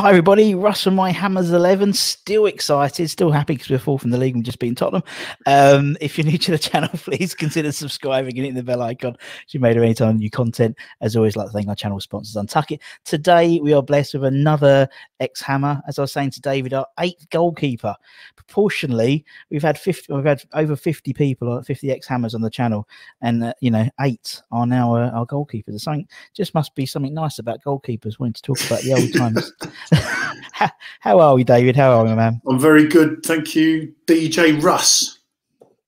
Hi, everybody. Russ from My Hammers 11. Still excited, still happy because we're fourth in the league and just beating Tottenham. Um, if you're new to the channel, please consider subscribing and hitting the bell icon so you made any time new content. As always, like to thank our channel sponsors, Untuckit. Today, we are blessed with another ex Hammer. As I was saying to David, our eighth goalkeeper. Proportionally, we've had 50, we've had over 50 people, 50 ex Hammers on the channel, and uh, you know, eight are now uh, our goalkeepers. There's something just must be something nice about goalkeepers wanting to talk about the old times. how, are we, David? How are we, man? I'm very good, thank you. DJ Russ.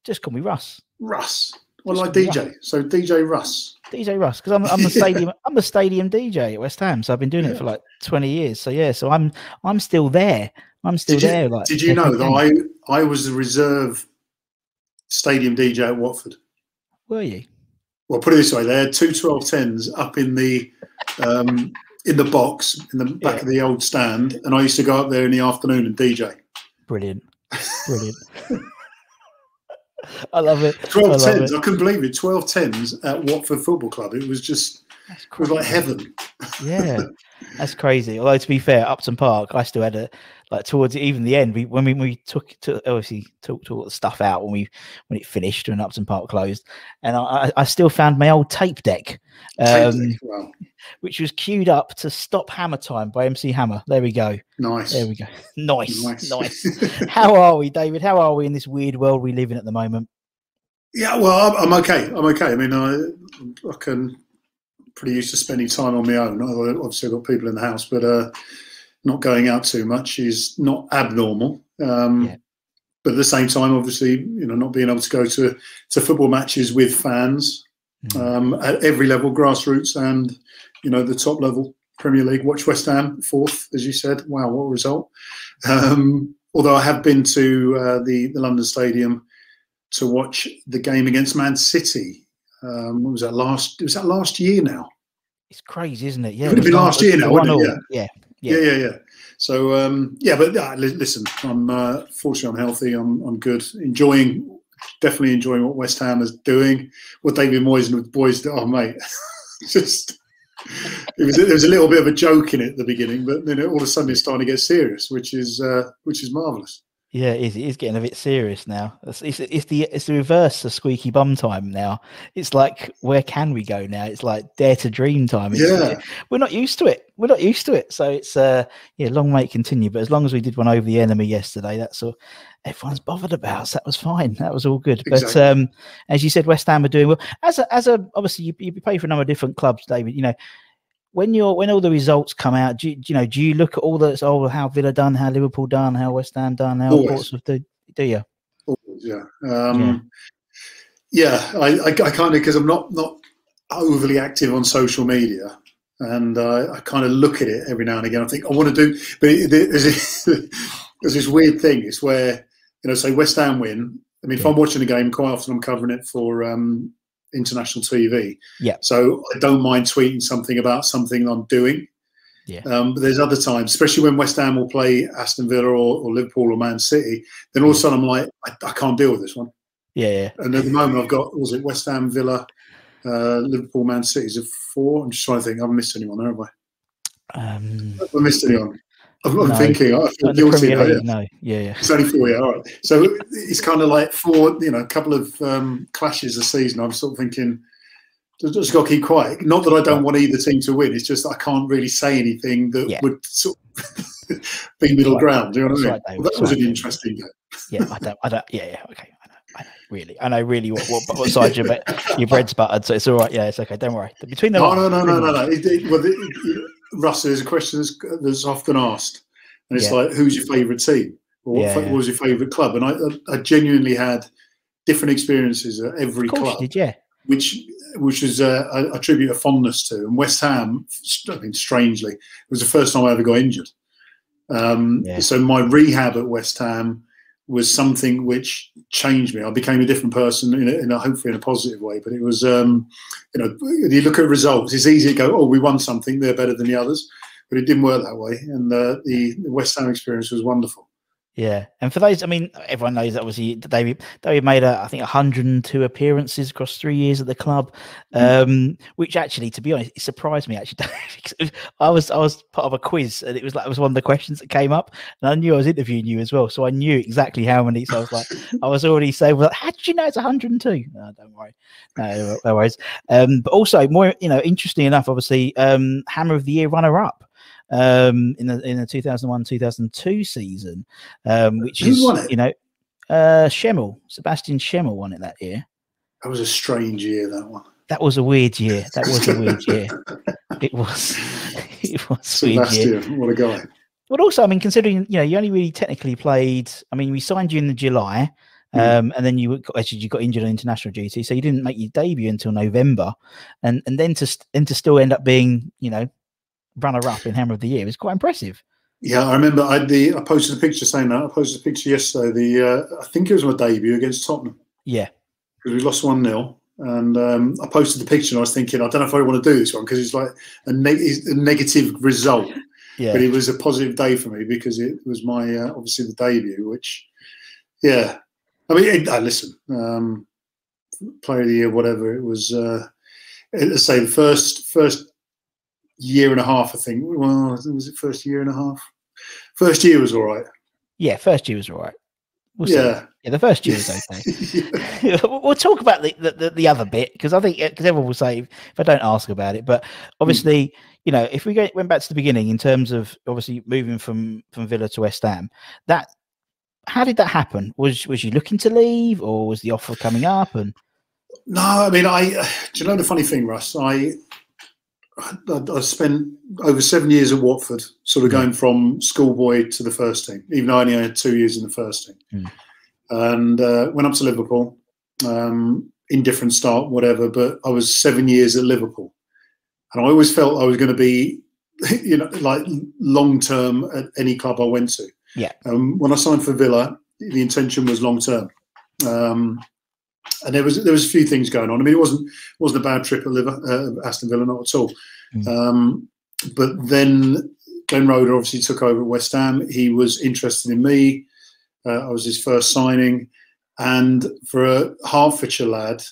Just call me Russ. Russ. Well, like DJ. Russ. So DJ Russ. DJ Russ, because I'm, I'm the stadium I'm the stadium DJ at West Ham, so I've been doing yeah. it for like 20 years. So yeah, so I'm I'm still there. I'm still did there. You, like, did you know that I I was the reserve stadium DJ at Watford? Were you? Well, put it this way: they had two 1210s up in the um, in the box in the back yeah. of the old stand, and I used to go up there in the afternoon and DJ. Brilliant, brilliant. I love it. 12 I tens. It. I couldn't believe it. 12 tens at Watford Football Club. It was just, it was like heaven. yeah, that's crazy. Although, to be fair, Upton Park, I still had a, like towards even the end, we when we, we took, to obviously took, took the stuff out when we when it finished when Upton Park closed, and I, I still found my old tape deck, um, tape deck. Wow. which was queued up to "Stop Hammer Time" by MC Hammer. There we go. Nice. There we go. nice. Nice. nice. How are we, David? How are we in this weird world we live in at the moment? Yeah, well, I'm, I'm okay. I'm okay. I mean, I I can pretty used to spending time on my own. Obviously, I've got people in the house, but. uh not going out too much is not abnormal. Um, yeah. But at the same time, obviously, you know, not being able to go to to football matches with fans mm. um, at every level, grassroots and you know the top level Premier League. Watch West Ham fourth, as you said. Wow, what a result! Um, although I have been to uh, the the London Stadium to watch the game against Man City. Um, what was that last? Was that last year now? It's crazy, isn't it? Yeah, it would have been last year now, wouldn't it? Yeah. yeah. Yeah, yeah, yeah. So um, yeah, but uh, listen, I'm uh, fortunately I'm healthy. I'm I'm good. Enjoying, definitely enjoying what West Ham is doing. What David Moyes and the boys do. Oh mate, just it was there was a little bit of a joke in it at the beginning, but then all of a sudden it's starting to get serious, which is uh, which is marvelous. Yeah, it is. It is getting a bit serious now. It's, it's, it's, the it's the reverse of squeaky bum time now. It's like where can we go now? It's like dare to dream time. It's, yeah, we're not used to it. We're not used to it. So it's uh yeah, long may it continue. But as long as we did one over the enemy yesterday, that's all everyone's bothered about. So that was fine. That was all good. Exactly. But um, as you said, West Ham are doing well. As a as a obviously you, you play for a number of different clubs, David. You know when you're when all the results come out, do you, do you, know? Do you look at all the oh how Villa done, how Liverpool done, how West Ham done, how Always. Portsmouth do? Do you? Always, yeah. Um, yeah. yeah, I, I, I kind of because I'm not not overly active on social media, and uh, I kind of look at it every now and again. I think I want to do, but there's this, there's this weird thing. It's where you know, say West Ham win. I mean, yeah. if I'm watching a game, quite often I'm covering it for um, international TV. Yeah. So I don't mind tweeting something about something I'm doing. Yeah. Um, but there's other times, especially when West Ham will play Aston Villa or, or Liverpool or Man City, then all of a sudden I'm like, I, I, can't deal with this one. Yeah, yeah. And at the moment I've got, was it West Ham, Villa, uh, Liverpool, Man City? Is it four? I'm just trying to think. I haven't missed anyone, have I? Um, I missed anyone. I'm, no, thinking. I feel guilty. No, yeah, yeah. It's only four. Yeah, all right. So it's kind of like four. You know, a couple of um, clashes a season. I'm sort of thinking, just got to keep quiet. Not that I don't want either team to win. It's just I can't really say anything that yeah. would sort of be middle right. ground. Do you know what I mean? Right, well, that was right. an interesting game. Yeah, I don't. I don't. Yeah, yeah. Okay. I know, I know, really. I know really what, what, what side your, your bread's buttered, so it's all right. Yeah, it's okay. Don't worry. Between the no, no, no, no, no, no, it, it, well, it, Russ, there's a question that's, that's often asked, and it's yeah. like, who's your favourite team, or yeah, what, was your favourite club? And I, I, genuinely had different experiences at every club. Did yeah, which which is uh, I attribute a fondness to. And West Ham, I mean, strangely, it was the first time I ever got injured. Um, yeah. So my rehab at West Ham was something which changed me. I became a different person in a, in a hopefully in a positive way. But it was, um, you know, you look at results. It's easy to go, oh, we won something. They're better than the others, but it didn't work that way. And uh, the, the West Ham experience was wonderful. Yeah, and for those, I mean, everyone knows that obviously David David made a, I think 102 appearances across three years at the club, Mm. um, which actually, to be honest, it surprised me. Actually, because I was I was part of a quiz, and it was like it was one of the questions that came up, and I knew I was interviewing you as well, so I knew exactly how many. So I was like, I was already saying, well, how did you know it's 102? No, don't worry, no, no worries. Um, but also more, you know, interesting enough, obviously, um, Hammer of the Year runner up um, in the in the 2001 2002 season, um, which Who is you know uh, Schemmel, Sebastian Schemmel won it that year. That was a strange year. That one. That was a weird year. That was a weird year. It was. It was a weird year. What a guy. But also, I mean, considering you know you only really technically played. I mean, we signed you in the July. Mm. Um, and then you got, actually you got injured on international duty, so you didn't make your debut until November, and and then to and to still end up being you know runner up in Hammer of the Year is quite impressive. Yeah, I remember. I the I posted a picture saying that. I posted a picture yesterday. The uh, I think it was my debut against Tottenham Yeah, because we lost one 0 and um, I posted the picture and I was thinking, I don't know if I want to do this one because it's like a, neg- a negative result. yeah, but it was a positive day for me because it was my uh, obviously the debut, which yeah, I mean, it, uh, listen, um, player of the year, whatever it was. Uh, let's say the first first year and a half, I think. Well, was it first year and a half? First year was all right. yeah. First year was all right. We'll see. yeah, yeah. The first year was okay. we'll talk about the, the, the, the other bit because I think because everyone will say if, if I don't ask about it, but obviously hmm. you know if we go, went back to the beginning in terms of obviously moving from from Villa to West Ham, that how did that happen? Was was you looking to leave or was the offer coming up? And No, I mean, I. Do you know the funny thing, Russ? I, I, I spent over seven years at Watford, sort of Mm. going from schoolboy to the first team, even though I only had two years in the first team, Mm. and uh, went up to Liverpool. Um, indifferent start, whatever, but I was seven years at Liverpool, and I always felt I was going to be, you know, like long term at any club I went to. Yeah. Um, when I signed for Villa, the intention was long term. Um, and there was there was a few things going on. I mean, it wasn't wasn't a bad trip at Liver, uh, Aston Villa, not at all. Mm. Um, but then Glenn Roeder obviously took over at West Ham. He was interested in me. Uh, I was his first signing, and for a Hertfordshire lad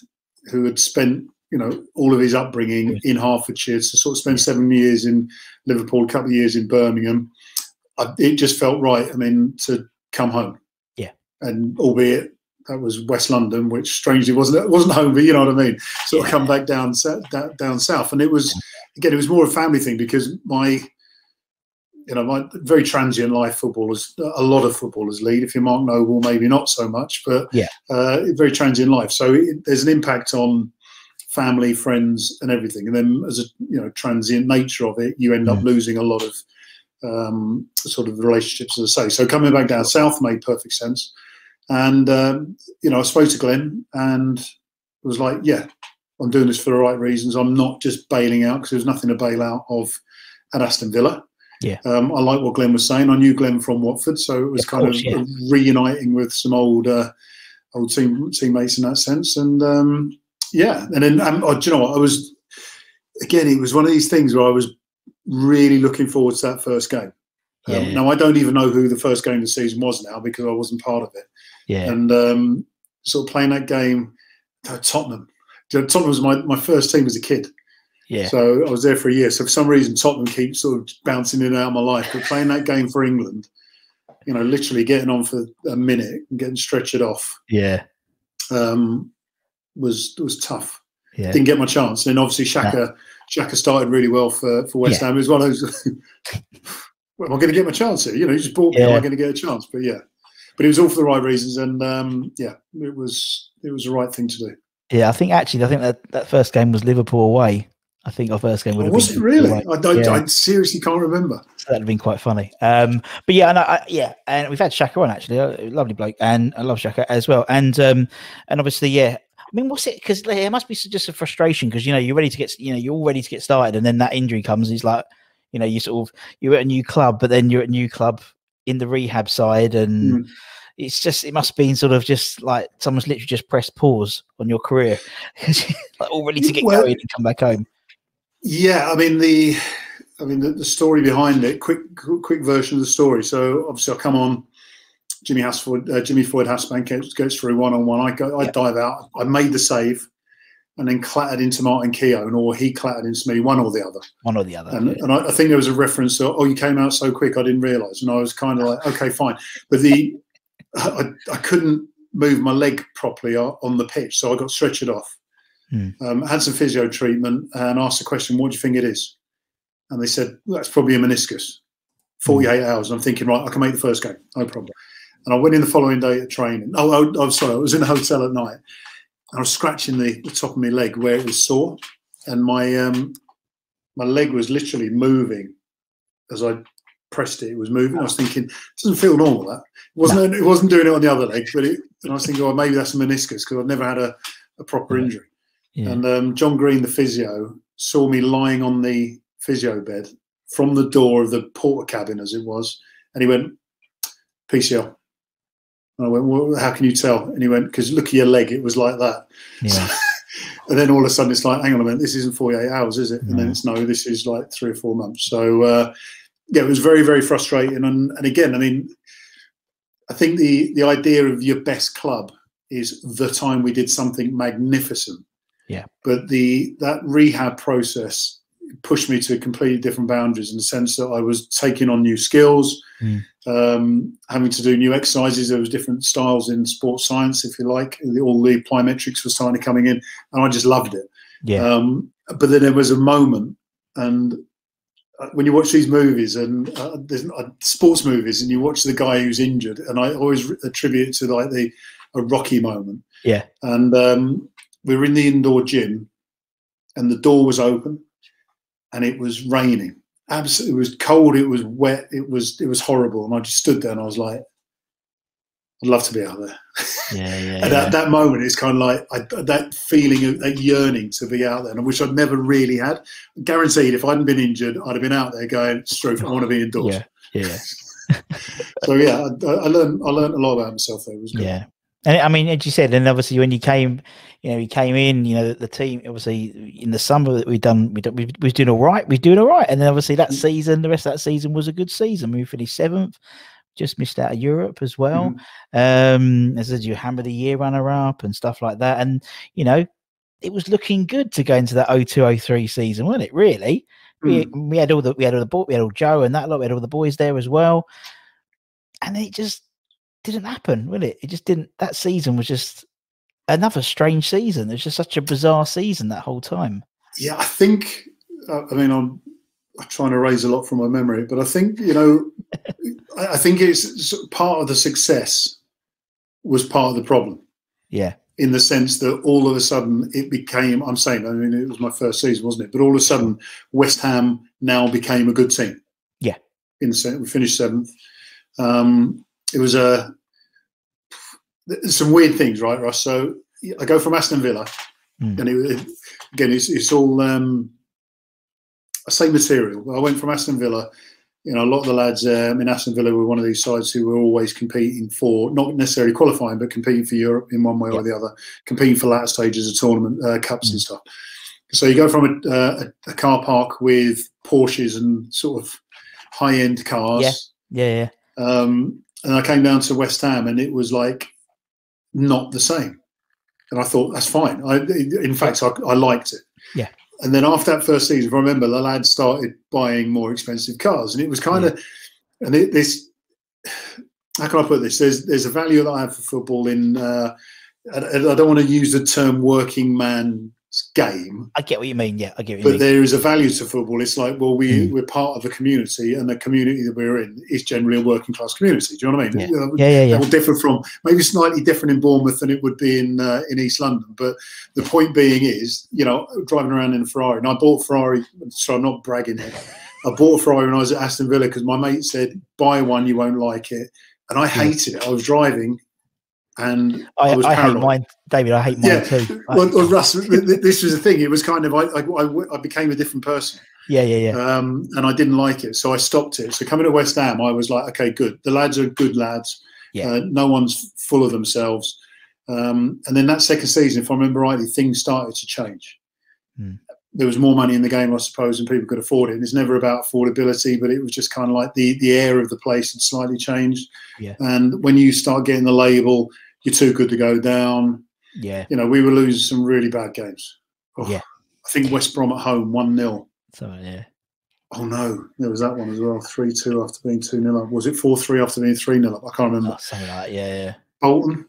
who had spent you know all of his upbringing in Hertfordshire to sort of spend seven years in Liverpool, a couple of years in Birmingham, I, it just felt right. I mean, to come home. Yeah. and albeit that was West London, which strangely wasn't wasn't home, but you know what I mean. Sort of come back down down south, and it was again it was more a family thing because my you know my very transient life footballers a lot of footballers lead. If you're Mark Noble, maybe not so much, but Yeah. uh, very transient life. So it, there's an impact on family, friends, and everything. And then as a you know transient nature of it, you end up Mm. losing a lot of um, sort of relationships, as I say. So coming back down south made perfect sense. And um, you know, I spoke to Glenn and it was like, "Yeah, I'm doing this for the right reasons. I'm not just bailing out because there's nothing to bail out of at Aston Villa." Yeah. um, I like what Glenn was saying. I knew Glenn from Watford, so it was Of kind course, of yeah. reuniting with some old uh, old team teammates in that sense. And um, yeah, and then um, oh, do you know what? I was again. It was one of these things where I was really looking forward to that first game. Um, Now I don't even know who the first game of the season was now because I wasn't part of it. Yeah, And um, sort of playing that game, uh, Tottenham. Tottenham was my, my first team as a kid. yeah, So I was there for a year. So for some reason, Tottenham keeps sort of bouncing in and out of my life. But playing that game for England, you know, literally getting on for a minute and getting stretchered off yeah, um, was was tough. yeah. Didn't get my chance. And obviously Shaka Shaka started really well for, for West Yeah. Ham. It was one of those. well, am I going to get my chance here? You know, you just bought me. Am I going to get a chance? But yeah, but it was all for the right reasons, and um, yeah, it was it was the right thing to do. Yeah, I think actually, I think that that first game was Liverpool away. I think our first game would have was been it really? Away. I, don't, Yeah. I seriously can't remember. So that'd have been quite funny. Um, but yeah, and I, I, yeah, and we've had Shaka on actually, a lovely bloke, and I love Shaka as well. And um, and obviously, yeah. I mean, what's it? Because there must be just a frustration because you know you're ready to get, you know, you're all ready to get started, and then that injury comes. It's like, you know, you sort of you're at a new club, but then you're at a new club in the rehab side, and Mm. It's just it must have been sort of just like someone's literally just pressed pause on your career, like all ready to get Well- going and come back home. Yeah, I mean the, I mean the, the story behind it. Quick, quick version of the story. So obviously I come on Jimmy Hasford, uh, Jimmy Floyd Hasselbaink gets, goes through one on one. I go, I Yeah. dive out. I made the save, and then clattered into Martin Keown, or he clattered into me, one or the other. One or the other. And, and I, I think there was a reference to, oh, you came out so quick, I didn't realise. And I was kind of like, okay, fine. But the I, I couldn't move my leg properly on the pitch, so I got stretchered off. Hmm. Um, had some physio treatment and asked the question, what do you think it is? And they said, well, that's probably a meniscus. 48 hours. I'm thinking, right, I can make the first game, no problem. And I went in the following day to training. Oh, I, I'm sorry, I was in the hotel at night. I was scratching the, the top of my leg where it was sore, and my um, my leg was literally moving as I pressed it. It was moving. I was thinking, it doesn't feel normal. That it wasn't. It wasn't doing it on the other leg, but it, and I was thinking, oh, maybe that's a meniscus because I've never had a, a proper Yeah. injury. yeah. And um, John Green, the physio, saw me lying on the physio bed from the door of the Portakabin, as it was, and he went, PCL. And I went, well, how can you tell? And he went, because look at your leg, it was like that. yeah. And then all of a sudden it's like, hang on a minute, this isn't 48 hours, is it? And then it's no, this is like three or four months. So, uh, yeah, it was very, very frustrating. And, and again, I mean, I think the, the idea of your best club is the time we did something magnificent. Yeah. But the that rehab process pushed me to completely different boundaries in the sense that I was taking on new skills, Mm. um, having to do new exercises. There was different styles in sports science, if you like. All the plyometrics were starting coming in, and I just loved it. Yeah. Um, but then there was a moment, and when you watch these movies and uh, there's uh, sports movies, and you watch the guy who's injured, and I always attribute it to like the a Rocky moment. Yeah. And um, we were in the indoor gym, and the door was open, and it was raining. Absolutely, it was cold. It was wet. It was it was horrible, and I just stood there and I was like, I'd love to be out there. Yeah. Yeah. And yeah. at that moment, it's kind of like I, that feeling of that yearning to be out there, and which I'd never really had. Guaranteed, if I hadn't been injured, I'd have been out there going, "Stroke, I want to be indoors." Yeah. Yeah. So yeah, I, I learned I learned a lot about myself. There it was good. Yeah. And I mean, as you said, and obviously when you came, you know, you came in, you know, the, the team, obviously in the summer that we've done, we, we, we was doing all right. We was doing all right. And then obviously that Mm. season, the rest of that season was a good season. We finished seventh, just missed out of Europe as well. Mhm. Um, as I said, you hammer the year runner up and stuff like that. And, you know, it was looking good to go into that 0203 season, wasn't it? Really? We, Mm. we had all the we had all the we had all Joe and that lot, we had all the boys there as well. And it just didn't happen, will it? It just didn't that season was just another strange season. It was just such a bizarre season that whole time. Yeah, I think. uh, I mean, I'm, I'm trying to raise a lot from my memory, but I think you know, I, think it's part of the success was part of the problem Yeah. in the sense that all of a sudden it became. I'm saying, I mean, it was my first season, wasn't it? But all of a sudden, West Ham now became a good team. Yeah. In the sense, we finished seventh. Um, it was a some weird things, right, Russ? So I go from Aston Villa, Mm. and it, again, it's, it's all um, same material. I went from Aston Villa. You know, a lot of the lads um, in Aston Villa were one of these sides who were always competing for, not necessarily qualifying, but competing for Europe in one way Yeah. or the other, competing for latter stages of tournament uh, cups Mm. and stuff. So you go from a, uh, a, car park with Porsches and sort of high-end cars, Yeah. Yeah. um, and I came down to West Ham, and it was like not the same. And I thought that's fine. I, in fact, I, I liked it. Yeah. And then after that first season, I remember, the lad started buying more expensive cars, and it was kind of, and it, this. How can I put this? There's there's a value that I have for football in. Uh, I, I don't want to use the term working man's game, I get what you mean. Yeah, I get what you but mean. there is a value to football. It's like, well, we Mm. we're part of a community, and the community that we're in is generally a working class community. Do you know what I mean? Yeah. You know, yeah, yeah, It yeah. will differ from maybe slightly different in Bournemouth than it would be in uh, in East London. But the point being is, you know, driving around in a Ferrari, and I bought a Ferrari. So I'm not bragging here. I bought a Ferrari when I was at Aston Villa because my mate said, "Buy one, you won't like it," and I hated it. I was driving, and I, I, I hate mine, David. I hate mine Yeah, too. Well, well, Russ, th- th- this was the thing. It was kind of I, I, I, became a different person yeah, yeah, yeah. um, and I didn't like it, so I stopped it. So coming to West Ham, I was like, okay, good. The lads are good lads. Yeah. Uh, no one's full of themselves. Um, and then that second season, if I remember rightly, things started to change. Hmm. there was more money in the game, I suppose, and people could afford it. And it's never about affordability, but it was just kind of like the the air of the place had slightly changed. Yeah. And when you start getting the label, you're too good to go down. Yeah. You know, we were losing some really bad games. Oh, Yeah. I think West Brom at home, 1 0. So yeah. Oh no, there was that one as well. 3 2 after being 2 0 up. Was it 4 3 after being 3 0 up? I can't remember. Oh, something like that. Yeah. yeah. Bolton.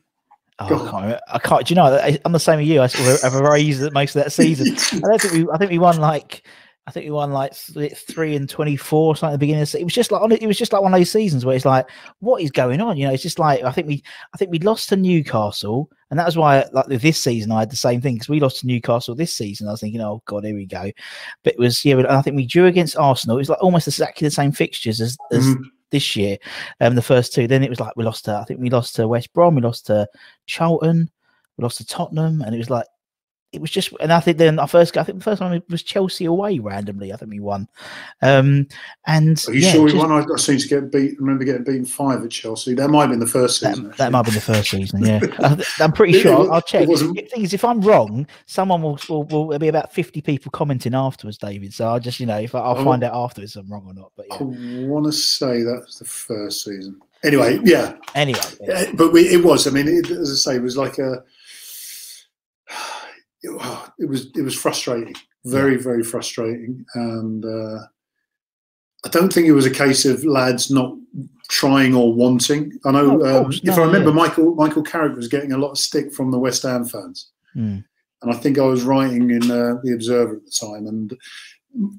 Oh, I can't. I can't. Do you know? I'm the same as you. I sort of have erased it most of that season. I don't think we. I think we won like. I think we won like three and twenty four. Something at the beginning. Of the, it was just like it was just like one of those seasons where it's like, what is going on? You know, it's just like I think we. I think we lost to Newcastle, and that was why like this season I had the same thing because we lost to Newcastle this season. I was thinking, oh god, here we go. But it was yeah. I think we drew against Arsenal. It was like almost exactly the same fixtures as, as Mhm. this year. Um, the first two. Then it was like we lost to. I think we lost to West Brom. We lost to Charlton. We lost to Tottenham, and it was like it was just. And I think then our first. I think the first time it was Chelsea away randomly. I think we won. Um, and Are you yeah, sure we just- won? I, I seem to get beat. remember getting beaten 5 at Chelsea. That might have been the first season. that might have been the first season, yeah. I I'm pretty sure. I'll, I'll check. The thing is, if I'm wrong, someone will, will, will be about 50 people commenting afterwards, David. So I'll just, you know, if I, I'll Oh. find out afterwards if I'm wrong or not. But I want to say that's the first season. Anyway, yeah, Anyway, yeah. Uh, but we, it was. I mean, it, as I say, it was like a. It, it was it was frustrating, very very frustrating, and uh, I don't think it was a case of lads not trying or wanting. I know, No, of um, if I remember, yeah. Michael Michael Carrick was getting a lot of stick from the West Ham fans. Mm, and I think I was writing in uh, the Observer at the time. And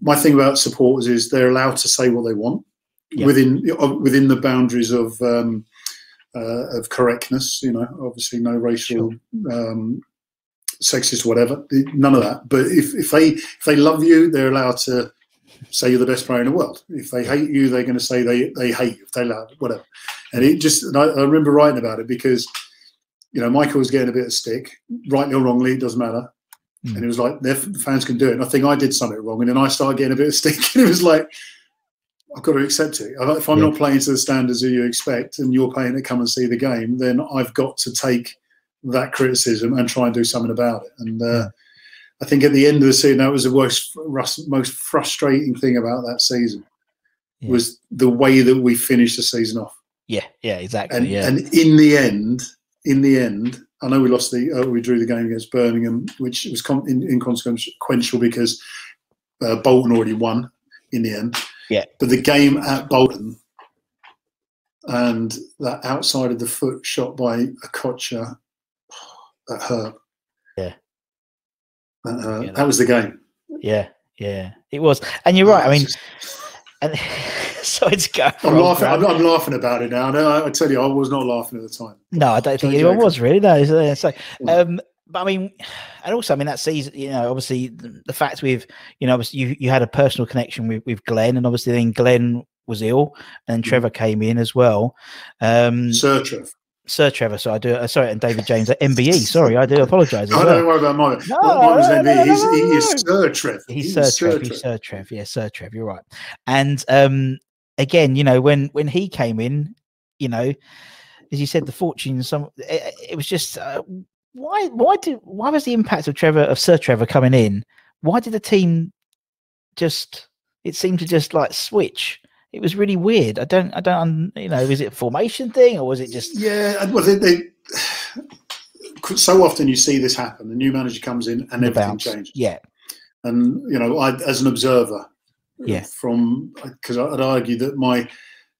my thing about supporters is they're allowed to say what they want Yeah. within uh, within the boundaries of um, uh, of correctness. You know, obviously no racial, um, sexist, whatever. None of that. But if, if they if they love you, they're allowed to say you're the best player in the world. If they hate you, they're going to say they they hate you. If they love whatever. And it just and I, I remember writing about it because. You know, Michael was getting a bit of stick, rightly or wrongly, it doesn't matter. Mm. And it was like, their fans can do it. And I think I did something wrong. And then I started getting a bit of stick. And it was like, I've got to accept it. If I'm Yeah. not playing to the standards that you expect and you're paying to come and see the game, then I've got to take that criticism and try and do something about it. And uh, I think at the end of the season, that was the worst, most frustrating thing about that season Yeah. was the way that we finished the season off. yeah, yeah, exactly. And, yeah. and in the end, in the end, I know we lost the, uh, we drew the game against Birmingham, which was con- in, inconsequential because uh, Bolton already won in the end. Yeah. But the game at Bolton and that outside of the foot shot by Okocha, that hurt. Yeah. That, hurt. Yeah, that was the game. yeah, yeah, it was. And you're right. I mean, and so it's go. I'm laughing. I'm, I'm laughing about it now. No, I, I tell you, I was not laughing at the time. No, I don't think anyone was really. No, so, um, but I mean, and also, I mean, that season, you know, obviously the, the fact with, you know, obviously you, you had a personal connection with, with Glenn, and obviously then Glenn was ill, and Mhm. Trevor came in as well. Um, Sir Trev. Sir Trevor, so I do, uh, sorry, and David James at MBE. Sorry, I do apologise as Oh, well. don't worry about mine. No, mine was no, no, no, He's, he is. Sir Trev. He's He Sir is Trev. He's Sir Trev. Yeah, Sir Trev. You're right. And um, again, you know, when when he came in, you know, as you said, the fortune. Some it, it was just uh, why why did why was the impact of Trevor of Sir Trevor coming in? Why did the team just? It seemed to just like switch. It was really weird. I don't. I don't. You know, is it a formation thing or was it just? Yeah, well, they, they so often you see this happen. The new manager comes in and everything bounce? changes. Yeah. And you know, I as an observer, Yeah. from because I'd argue that my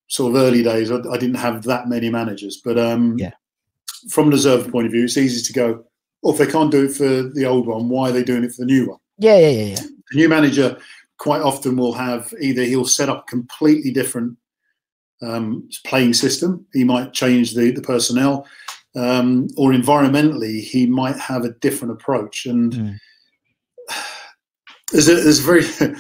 sort of early days, I, I didn't have that many managers, but um, Yeah. from an observer point of view, it's easy to go. Oh, if they can't do it for the old one, why are they doing it for the new one? Yeah. Yeah. Yeah. Yeah. the new manager quite often will have either he'll set up a completely different um, playing system, he might change the, the personnel, um, or environmentally, he might have a different approach. And Mm. there's a, there's a very,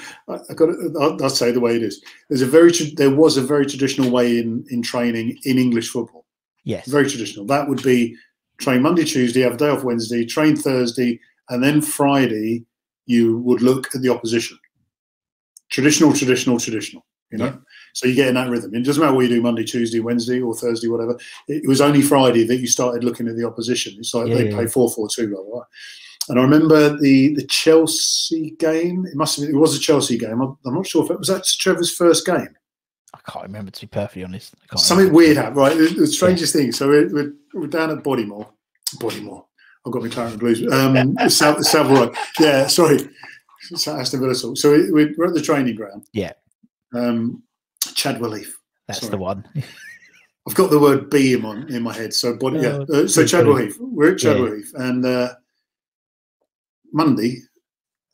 I got I'll, I'll say the way it is. There's a very, there was a very traditional way in, in training in English football Yes. very traditional. That would be train Monday, Tuesday, have a day off Wednesday, train Thursday, and then Friday you would look at the opposition. Traditional, traditional, traditional. You know, Yeah. so you get in that rhythm. It doesn't matter what you do Monday, Tuesday, Wednesday, or Thursday, whatever. It was only Friday that you started looking at the opposition. It's like Yeah, they yeah, play four four two, blah blah. blah. and I remember the the Chelsea game. It must have been, it was a Chelsea game. I'm, I'm not sure if it was that Trevor's first game. I can't remember to be perfectly honest. Something remember. weird happened, right? The, the strangest thing. So we're, we're, we're, down at Bodymoor. Bodymoor. I've got my Claret Blues. Um, South, South Yeah, sorry. Aston Villa. talk. So we, are at the training ground. Yeah. Um, Chadwell Heath. That's sorry. the one. I've got the word B in my, in my head. So body, yeah. Oh, uh, so Chadwell Heath. We're at Chadwell yeah. And uh, Monday,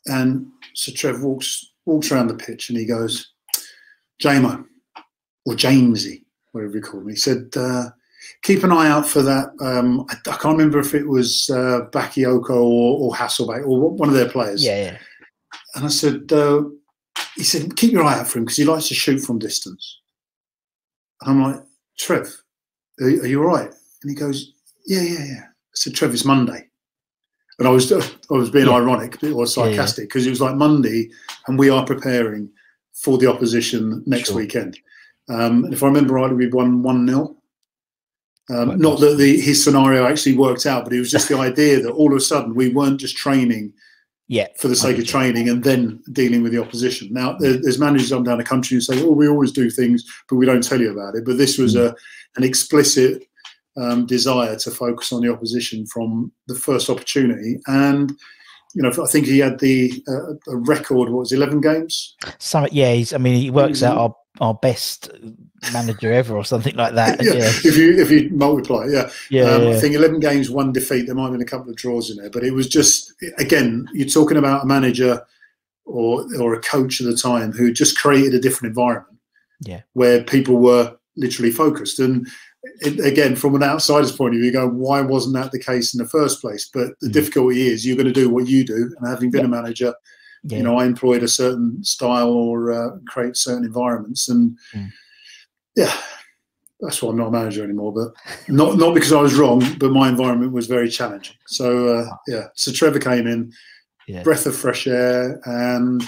and so Trev walks walks around the pitch, and he goes, "Jamo, or Jamesy, whatever you call me." He said, uh, "Keep an eye out for that." Um, I, I, can't remember if it was uh, Bakayoko or, or Hasselbaink or one of their players. Yeah, yeah. And I said, uh, he said, keep your eye out for him because he likes to shoot from distance. And I'm like, Trev, are, are you all right? And he goes, yeah, yeah, yeah. I said, Trev, it's Monday. And I was I was being yeah. ironic or sarcastic because yeah, yeah. it was like Monday and we are preparing for the opposition next sure. weekend. Um, and if I remember rightly, we won 1 0. Um, not that the, his scenario actually worked out, but it was just the idea that all of a sudden we weren't just training – yeah, for the sake of training and then dealing with the opposition. Now, there's managers up down the country who say, "Oh, we always do things, but we don't tell you about it." But this was mm. a an explicit um, desire to focus on the opposition from the first opportunity, and you know, I think he had the uh, a record. What was eleven games? Some, yeah. He's. I mean, he works mm-hmm. out our our best manager ever or something like that. yeah, yeah, if you if you multiply, yeah, yeah, um, yeah, I think eleven games, one defeat. There might have been a couple of draws in there, but it was just again, you're talking about a manager or or a coach at the time who just created a different environment, yeah, where people were literally focused and. It, again, from an outsider's point of view, you go, why wasn't that the case in the first place? But the mm. difficulty is you're going to do what you do, and having been a manager, yeah. you know, I employed a certain style or uh, create certain environments, and mm. yeah, that's why I'm not a manager anymore. But not not because I was wrong, but my environment was very challenging. So uh, yeah, so Trevor came in, yeah. breath of fresh air, and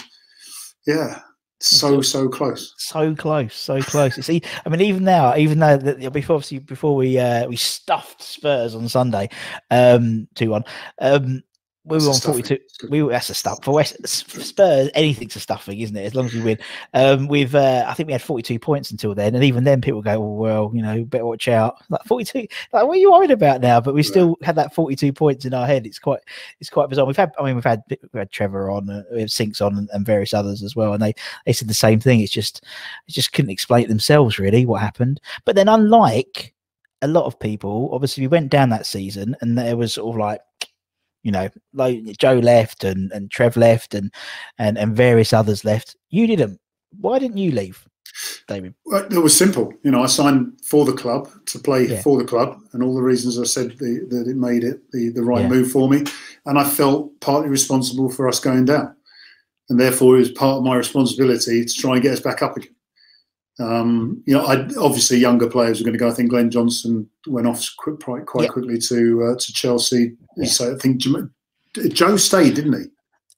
yeah, so so close so close so close see i mean even now even though that before obviously before we uh we stuffed spurs on sunday um 2-1 um we were on 42. We were, that's a stuff for West Spurs. Anything's a stuffing, isn't it? As long as we win. Um, with uh, I think we had 42 points until then, and even then people go, oh, well, you know, better watch out. Like 42. Like, what are you worried about now? But we still had that 42 points in our head. It's quite, it's quite bizarre. We've had, I mean, we've had, we had Trevor on, uh, we have Sinks on, and, and, various others as well, and they they said the same thing. It's just, it just couldn't explain it themselves really what happened. But then, unlike a lot of people, obviously, we went down that season, and there was sort of like you know, like Joe left and, and Trev left and, and, and various others left. You didn't. Why didn't you leave, David? Well, it was simple. You know, I signed for the club to play yeah. for the club, and all the reasons I said the, that it made it the, the right yeah. move for me. And I felt partly responsible for us going down. And therefore, it was part of my responsibility to try and get us back up again. Um, you know, I, obviously younger players are going to go. I think Glenn Johnson went off quite, quite yep. quickly to uh, to Chelsea. Yep. So I think Joe stayed, didn't he?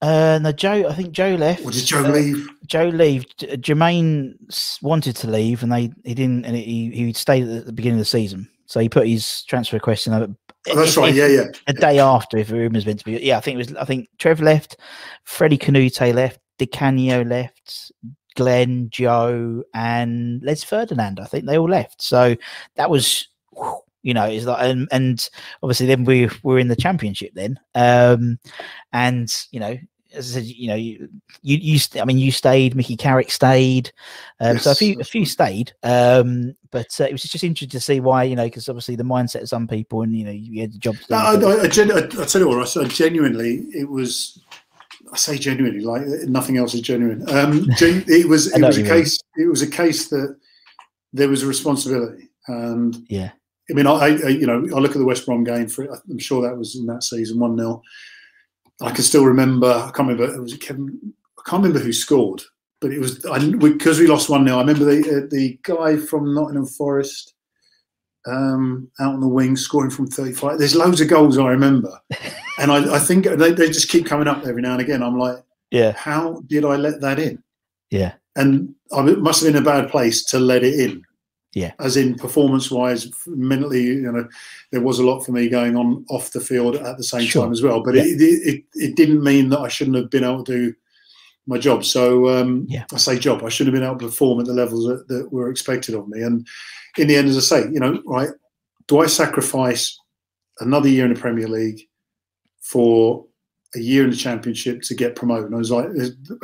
Uh, no, Joe. I think Joe left. Or did Joe uh, leave? Joe leave. Jermaine wanted to leave, and they he didn't, and he he stayed at the beginning of the season. So he put his transfer request in. Oh, that's if, right. yeah, yeah. A day after, if the rumours meant to be. Yeah, I think it was. I think Trev left. Freddie Kanouté left. Di Canio left. Glenn, Joe, and Les Ferdinand. I think they all left. So that was, you know, it's like, and, and obviously then we were in the championship then. Um, and, you know, as I said, you know, you, you, you I mean, you stayed, Mickey Carrick stayed, um, yes. so a few, a few stayed. Um, but uh, it was just interesting to see why, you know, because obviously the mindset of some people, and you know, you had the job. No, I, I, I, genu- I, I tell you what, I said genuinely, it was I say genuinely, like nothing else is genuine. Um, it was it was a case. It was a case that there was a responsibility, and yeah, I mean, I, I, you know I look at the West Brom game for it. I'm sure that was in that season one 0 I can still remember. I can't remember. It was Kevin. I can't remember who scored, but it was because we, we, lost one 0 I remember the uh, the guy from Nottingham Forest um, out on the wing scoring from 35. There's loads of goals I remember. and I, I think they, they just keep coming up every now and again. I'm like, yeah, how did I let that in? Yeah, and I must have been a bad place to let it in. Yeah. As in performance wise, mentally, you know, there was a lot for me going on off the field at the same Sure. time as well. But Yeah. it, it, it, it didn't mean that I shouldn't have been able to do my job. So um, Yeah. I say job, I should have been able to perform at the levels that, that were expected of me. And in the end, as I say, you know, right, do I sacrifice another year in the Premier League for a year in the Championship to get promoted? And I was like,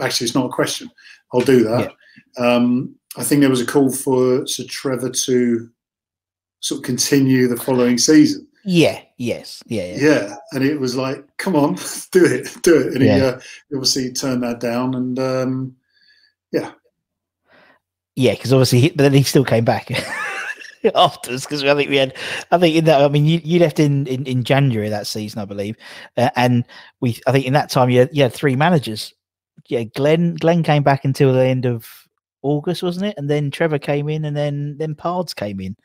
actually, it's not a question. I'll do that. Um, I think there was a call for Sir Trevor to sort of continue the following season. Yeah. Yes. Yeah. Yeah. Yeah, and it was like, come on, do it, do it. And he, uh, obviously turned that down, and um, Yeah, because obviously, he, but then he still came back afterwards. Because I think we had, I think in that, I mean, you, you left in, in in January that season, I believe, uh, and we, I think in that time you had, you had three managers. Yeah, Glenn Glenn came back until the end of August, wasn't it? And then Trevor came in, and then then Pards came in.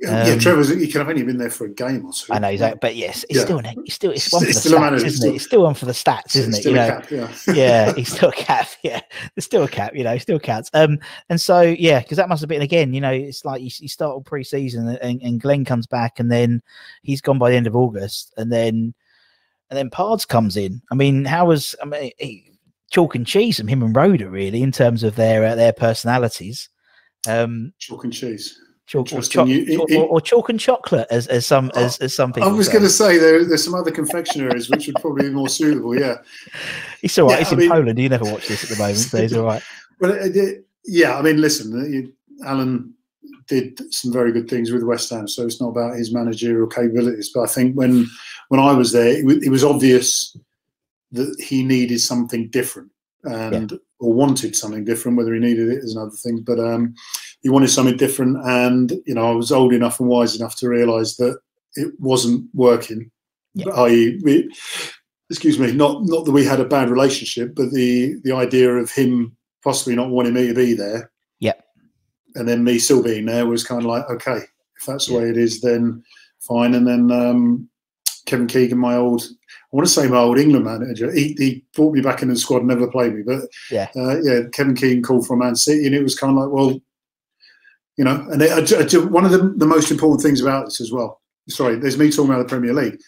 yeah, yeah, Um, Trevor's he could have only been there for a game or two. I know, exactly, but yes, it's Yeah. still an, it's still it's It's- one for it's the still a stats, isn't it's it? still- It's still one for the stats, isn't it? still You know, cap, yeah. yeah, he's still a cap. Yeah, there's still a cap. You know, still counts. Um, and so yeah, because that must have been again. You know, it's like you, you start all pre-season, and, and Glenn comes back, and then he's gone by the end of August, and then and then Pards comes in. I mean, how was I mean he, chalk and cheese from him and Roeder really in terms of their uh, their personalities. Um, Chalk and cheese. chalk or, cho- You- it- or, or chalk and chocolate, as as some Oh, as, as some I was going to say there, there's some other confectionaries which would probably be more suitable. Yeah, It's all right. Yeah, it's I in mean- Poland. You never watch this at the moment, so it's all right. Well, it, yeah, I mean, listen, uh, you, Alan did some very good things with West Ham, so it's not about his managerial capabilities. But I think when when I was there, it, it was obvious that he needed something different and or wanted something different. Whether he needed it is another thing, but um, he wanted something different. And you know, I was old enough and wise enough to realise that it wasn't working. Yeah. I.e., we, excuse me, not not that we had a bad relationship, but the the idea of him possibly not wanting me to be there. Yeah. And then me still being there was kind of like, okay, if that's the Yeah. way it is, then fine. And then um, Kevin Keegan, my old, I want to say my old England manager, he, he brought me back into the squad, never played me, but Yeah. uh, yeah, Kevin Keegan called from Man City, and it was kind of like, well, you know, and I I one of the, the most important things about this as well. Sorry, there's me talking about the Premier League.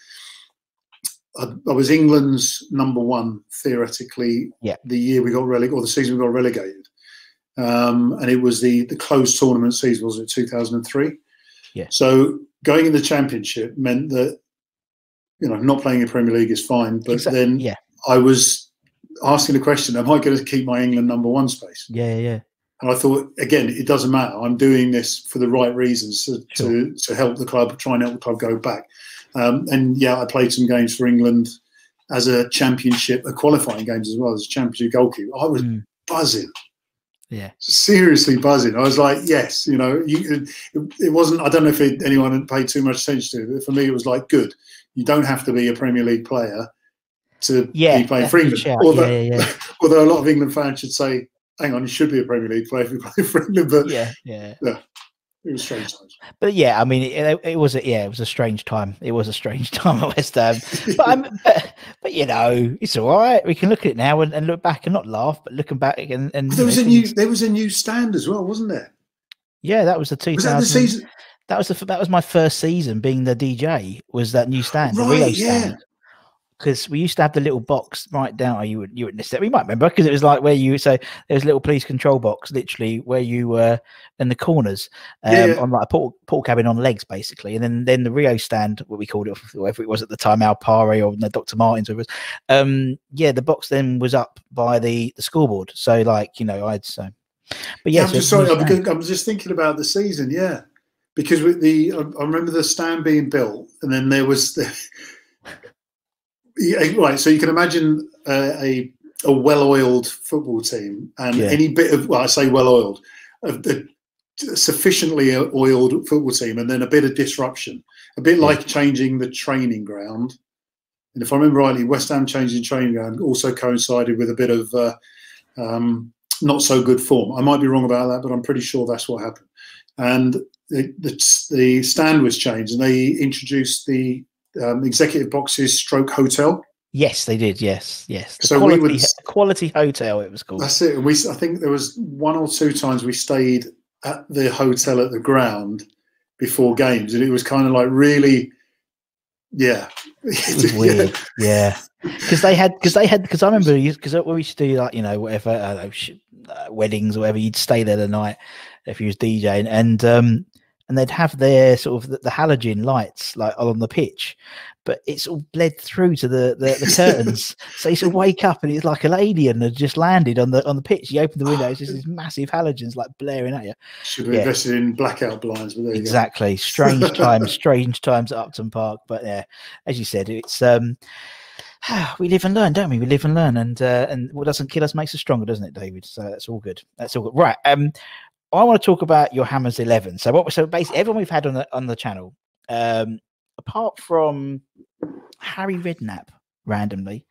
I, I was England's number one theoretically Yeah. the year we got relegated, or the season we got relegated, um, and it was the the closed tournament season, was it 2003? Yeah. So going in the Championship meant that you know not playing in Premier League is fine, but Exact- then yeah, I was asking the question: Am I going to keep my England number one space? yeah, yeah. And I thought, again, it doesn't matter. I'm doing this for the right reasons to, to, to help the club, try and help the club go back. Um, and yeah, I played some games for England as a championship, a qualifying games as well as a championship goalkeeper. I was Mm. buzzing, Yeah. seriously buzzing. I was like, yes, you know, you, it, it wasn't. I don't know if it, anyone had paid too much attention to it, but for me, it was like, good. You don't have to be a Premier League player to Yeah, be playing for England. shout. Although, yeah, yeah, although a lot of England fans should say, hang on, you should be a Premier League player if you play for England, but yeah, yeah, yeah. it was strange times. But yeah, I mean, it, it was a, yeah, it was a strange time. It was a strange time at West Ham. But, um, but, but you know, it's all right. We can look at it now and, and look back and not laugh, but looking back and, and there was you a new there was a new stand as well, wasn't there? yeah, that was the two Was that the season? That was the that was my first season being the DJ. Was that new stand, the Rio yeah. stand? Because we used to have the little box right down. You would you witnessed it. We might remember because it was like where you so there was a little police control box, literally where you were in the corners, um, Yeah, on like a port, cabin on legs, basically. And then then the Rio stand, what we called it, whatever it was at the time, Alpari or no, Dr. Martens, whatever it was. Um, yeah, the box then was up by the the scoreboard. So like you know, I'd so. But Yeah, yeah, I'm just sorry. I'm, I'm just thinking about the season. Yeah, because with the I, I remember the stand being built, and then there was the yeah, right. So you can imagine uh, a a well-oiled football team, and Yeah. any bit of well, I say well-oiled, a, a sufficiently oiled football team, and then a bit of disruption, a bit like changing the training ground. And if I remember rightly, West Ham changing training ground also coincided with a bit of uh, um, not so good form. I might be wrong about that, but I'm pretty sure that's what happened. And the, the, the stand was changed, and they introduced the um, executive boxes stroke hotel. Yes, they did. Yes, yes. The So we quality, would- quality hotel. It was called. That's it. And we, I think there was one or two times we stayed at the hotel at the ground before games, and it was kind of like really, yeah, It was weird. yeah, because they had because they had because I remember because when we used to do like you know whatever uh, uh, weddings or whatever, you'd stay there the night if you was DJing, and um and they'd have their sort of the, the halogen lights like on the pitch, but it's all bled through to the the, the curtains. so you sort of wake up and it's like an alien had just landed on the on the pitch. You open the windows, just these massive halogens like blaring at you. Should have yeah. invested in blackout blinds, but exactly. Strange times, strange times at Upton Park. But yeah, as you said, it's um we live and learn, don't we? We live and learn, and uh, and what doesn't kill us makes us stronger, doesn't it, David? So that's all good. That's all good. Right. Um, I want to talk about your Hammers Eleven. So what? So basically, everyone we've had on the on the channel, um, apart from Harry Redknapp, randomly,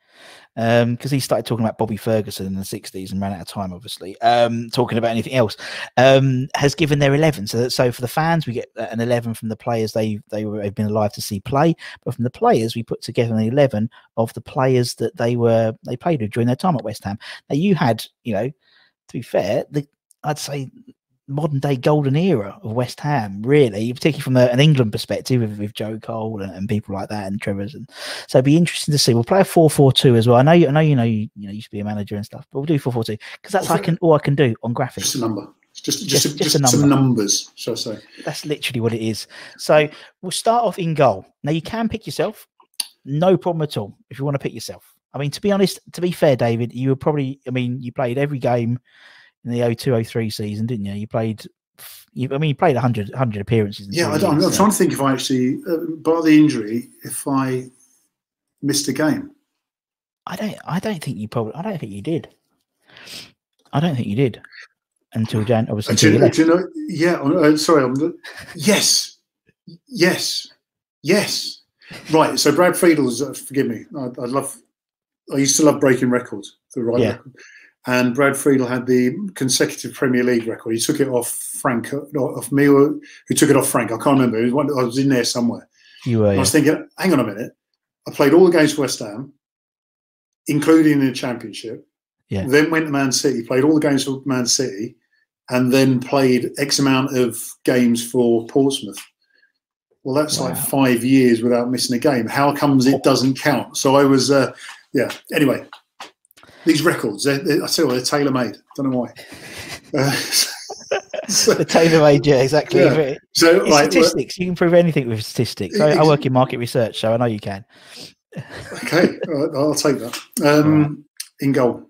because um, he started talking about Bobby Ferguson in the 60s and ran out of time, obviously, um, talking about anything else, um, has given their 11. So, that, so for the fans, we get an 11 from the players they, they were, have been alive to see play, but from the players, we put together an 11 of the players that they were, they played with during their time at West Ham. Now, you had, you know, to be fair, the, I'd say modern day golden era of West Ham, really, particularly from a, an England perspective with, with Joe Cole and, and, people like that and Trevor's. And so it'd be interesting to see. We'll play a 4 4 2 as well. I know you I know you know you, you know used to be a manager and stuff, but we'll do 4 4 2 because that's I can all I can do on graphics. Just a number. Just, just, just, just, number. some numbers, shall I say? That's literally what it is. So we'll start off in goal. Now you can pick yourself, no problem at all. If you want to pick yourself, I mean, to be honest, to be fair, David, you were probably, I mean, you played every game in the 0203 season, didn't you? You played you, I mean, you played 100, 100 appearances. Yeah, I am so. trying to think if I actually, uh, by the injury, if I missed a game. I don't. I don't think you probably. I don't think you did. I don't think you did until Jan. Obviously, do, you, you know? Yeah. Uh, sorry. I'm. Yes. Yes. Yes. Right. So Brad Friedel's. Uh, forgive me. I, I, love. I used to love breaking records. The right yeah. record and Brad Friedel had the consecutive Premier League record. He took it off Frank, off me, who took it off Frank. I can't remember. I was in there somewhere. You were. I was thinking, hang on a minute. I played all the games for West Ham, including in the Championship. Yeah. Then went to Man City, played all the games for Man City, and then played X amount of games for Portsmouth. Well, that's wow. like five years without missing a game. How comes it doesn't count? So I was, uh, yeah. Anyway, these records, they're, they're, I tell you, they're tailor made. Don't know why. Uh, so, the tailor made, yeah, exactly. Yeah. So, like, statistics, you can prove anything with statistics. I, I, work in market research, so I know you can. okay, I'll take that. Um, right. In goal.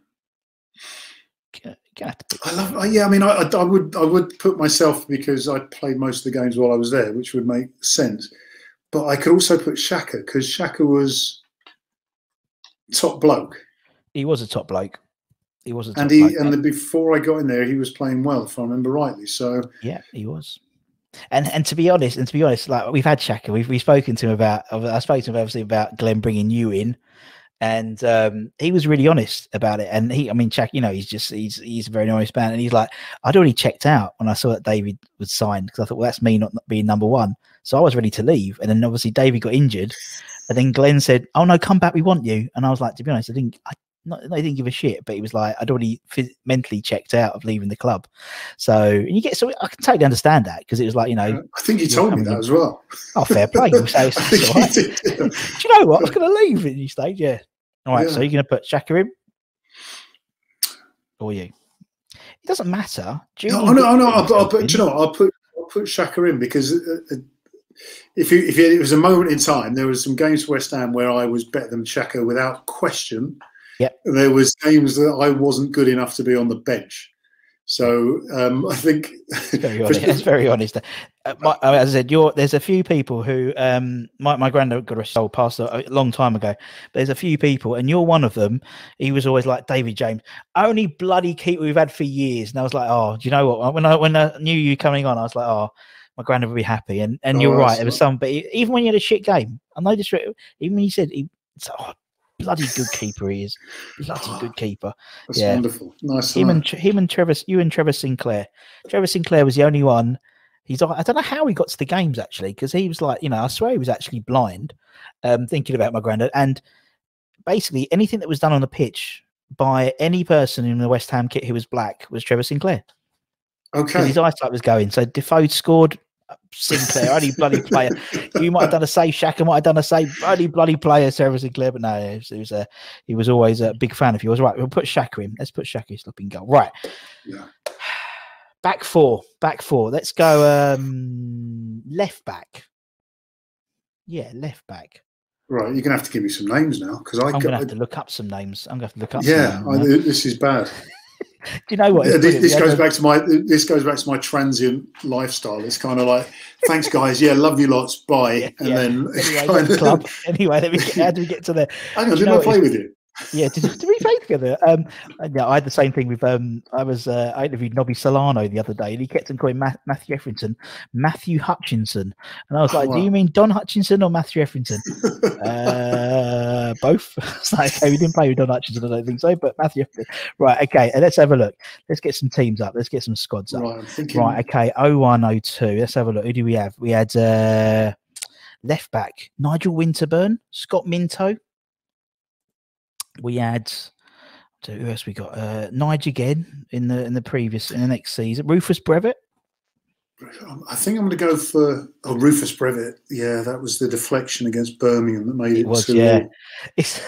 I love. Yeah, I mean, I, I, would, I would put myself because I played most of the games while I was there, which would make sense. But I could also put Shaka because Shaka was top bloke he was a top bloke. He was a and he bloke, and the, before I got in there, he was playing well, if I remember rightly. So yeah, he was. And and to be honest, and to be honest, like we've had Shaka, we've we've spoken to him about. I spoke to him obviously about Glenn bringing you in, and um, he was really honest about it. And he, I mean, Shaq, you know, he's just he's he's a very honest man, and he's like, I'd already checked out when I saw that David was signed because I thought, well, that's me not being number one. So I was ready to leave, and then obviously David got injured, and then Glenn said, "Oh no, come back, we want you." And I was like, to be honest, I didn't, I not, I didn't give a shit, but he was like, I'd already phys- mentally checked out of leaving the club. So and you get, so I can totally understand that because it was like, you know, I think he told me that in. as well. Oh, fair play. So, so right. Do you know what? I was going to leave at you stage. Yeah. All right. Yeah. So you're going to put Shaka in or you? It doesn't matter. No, no, no, no. I'll, I'll put, you know, I'll put, I'll put Shaka in because uh, uh, if you, if you, it was a moment in time, there was some games for West Ham where I was better than Shaka without question. Yeah, there was games that I wasn't good enough to be on the bench. So um, I think it's very honest. it's very honest. Uh, my, as I said, there's a few people who um, my my granddad got a soul passed a, a long time ago. there's a few people, and you're one of them. He was always like David James, only bloody keeper we've had for years. And I was like, oh, do you know what? When I when I knew you coming on, I was like, oh, my granddad would be happy. And and oh, you're right. There was some, but even when you had a shit game, I know just even when he said he, oh, bloody good keeper he is. Bloody good keeper. That's yeah. wonderful. Nice. Him and him and Trevor, you and Trevor Sinclair. Trevor Sinclair was the only one. He's I don't know how he got to the games actually because he was like you know I swear he was actually blind. Um, thinking about my granddad and basically anything that was done on the pitch by any person in the West Ham kit who was black was Trevor Sinclair. Okay. his eyesight was going. So Defoe scored. Sinclair, only bloody player. You might have done a save. Shaka might have done a save. Only bloody player, Sarah Sinclair. But no, he was, was a. He was always a big fan of yours. Right, we'll put Shaka in. Let's put Shaka in stopping goal. Right, Yeah. back four. Back four. Let's go. Um, left back. Yeah, left back. Right. You're gonna have to give me some names now because I. I'm gonna have to look up some names. I'm gonna have to look up. some yeah, names I, this is bad. Do you know what? Yeah, this, this goes back to my this goes back to my transient lifestyle. It's kind of like, thanks guys, yeah, love you lots, bye, Yeah, and yeah. then Anyway, kind of, club. Anyway, let me get, how do we get to there? hang on, did I play with you? Yeah, did, did we play together? Um, yeah, I had the same thing with um. I was uh, I interviewed Nobby Solano the other day, and he kept on calling Ma- Matthew Etherington Matthew Hutchinson, and I was Oh, like, "Do you mean Don Hutchinson or Matthew Etherington?" uh, both. It's like, okay, we didn't play with Don Hutchinson, I don't think so, but Matthew. Etherington. Right, okay, let's have a look. Let's get some teams up. Let's get some squads up. right, thinking. Right, okay, 0102. Let's have a look. Who do we have? We had uh, left back Nigel Winterburn, Scott Minto. We had so who else we got? Uh, Nigel again in the in the previous in the next season. Rufus Brevett. Um, I think I'm going to go for oh, Rufus Brevett. Yeah, that was the deflection against Birmingham that made it, It was, two yeah. It's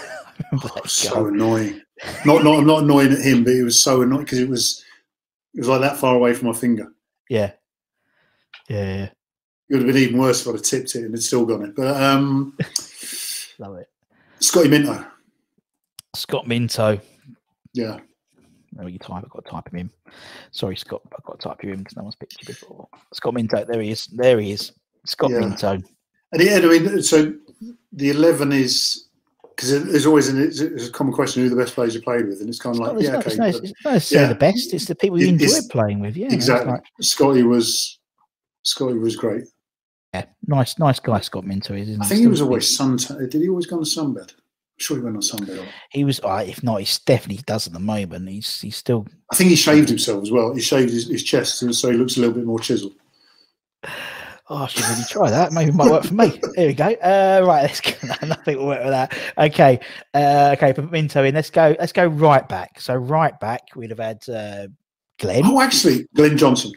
Oh, so annoying. Not not I'm not annoying at him, but it was so annoying because it was it was like that far away from my finger. yeah, yeah, yeah. It would have been even worse if I'd have tipped it and it's still gone it. But um, love it. Scotty Minto, Scott Minto. yeah, There you type. I've got to type him in. Sorry, Scott. I've got to type you in because no one's picked you before. Scott Minto. There he is. There he is. Scott Yeah. Minto. and yeah, I mean, so the eleven is because there's always an, it's a common question who the best players you played with, and it's kind of like not, yeah, it's okay, not, but- it's not necessarily yeah. the best. It's the people you enjoy it's- playing with. Yeah, exactly. like- Scotty was Scotty was great. yeah, nice, nice guy. Scott Minto is. Isn't I think he was always sun. Did he always go on sunbed? Sure he went on sunbed. He was. Uh, if not, he definitely does at the moment. He's he's still. I think he shaved himself as well. He shaved his, his chest so he looks a little bit more chiseled. Oh, I should really try that. Maybe it might work for me. There we go. Uh, right, let's go. Nothing will work with that. Okay, uh, okay. Put Minto in. Let's go. Let's go right back. So right back, we'd have had uh, Glenn. Oh, actually, Glenn Johnson.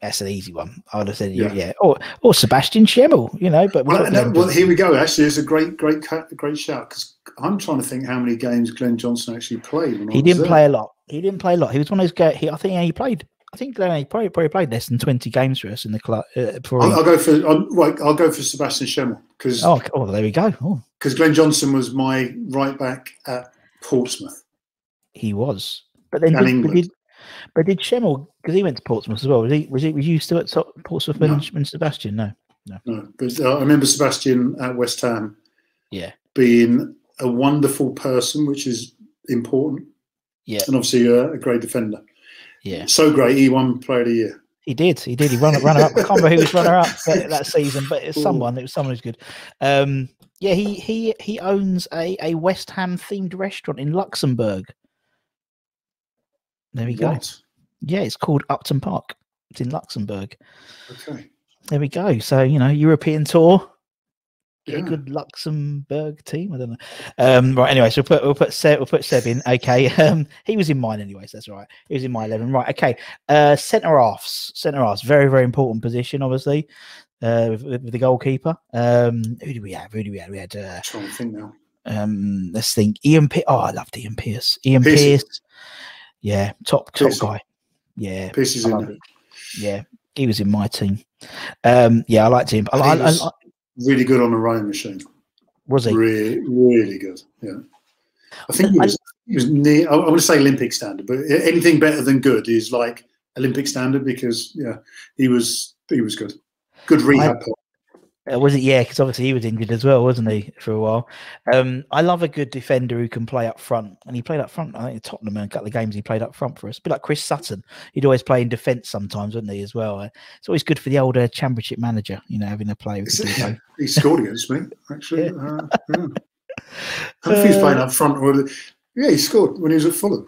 That's an easy one. I would have said yeah, Yeah. Or or Sebastian Schemmel. You know, but Well, no, well, here we go. Actually, it's a great, great, great shout because I'm trying to think how many games Glenn Johnson actually played. he didn't play a lot. He didn't play a lot. He was one of those guys. He, I think he played. I think Glenn he probably, probably played less than twenty games for us in the club. Uh, I'll, I'll go for I'll, right. I'll go for Sebastian Schemmel because oh, oh, there we go. Oh, Glenn Johnson was my right back at Portsmouth. he was. But then did, England. did but did Schemmel because he went to Portsmouth as well? Was he was he was you still at Portsmouth No. Sebastian? No. No, but uh, I remember Sebastian at West Ham Yeah. being a wonderful person, which is important, Yeah. and obviously uh, a great defender. Yeah. So great, he won Player of the Year. He did. He did. He run runner up. I can't remember who was runner up that, that season, but it's someone. It was someone who's good. Um, yeah, he he he owns a, a West Ham themed restaurant in Luxembourg. There we go. What? Yeah, it's called Upton Park. It's in Luxembourg. Okay. There we go. So you know, European tour. Yeah. good Luxembourg team. I don't know. Um, right. Anyway, so we'll put we'll put Seb we'll put Seb in. Okay. Um, he was in mine anyway, so that's all right. He was in my eleven. Right. Okay. Uh, centre halves. Centre halves. Very very important position, obviously. Uh, with, with the goalkeeper. Um, who do we have? Who do we have? We had. Uh, trying to think now. um, let's think. Ian. Pe- oh, I loved Ian Pearce. Ian Pearce. Pearce. Yeah, top top guy. Yeah, Pearce is I in. Yeah, he was in my team. Um, yeah, I liked him. I, I, I, I, really good on the rowing machine. was he? Really, really good. Yeah. I think he I- was, he was near, I, I want to say Olympic standard, but anything better than good is like Olympic standard because, yeah, he was he was good. Good rehab. player. Uh, was it? Yeah, because obviously he was injured as well, wasn't he, for a while? Um, I love a good defender who can play up front, and he played up front. I think at Tottenham and a couple of games he played up front for us. A bit like Chris Sutton, he'd always play in defence sometimes, wouldn't he? As well, uh, it's always good for the older Championship manager, you know, having a can do both. he scored against me, actually. Yeah. Uh, yeah. I don't know if he was playing up front or yeah, he scored when he was at Fulham.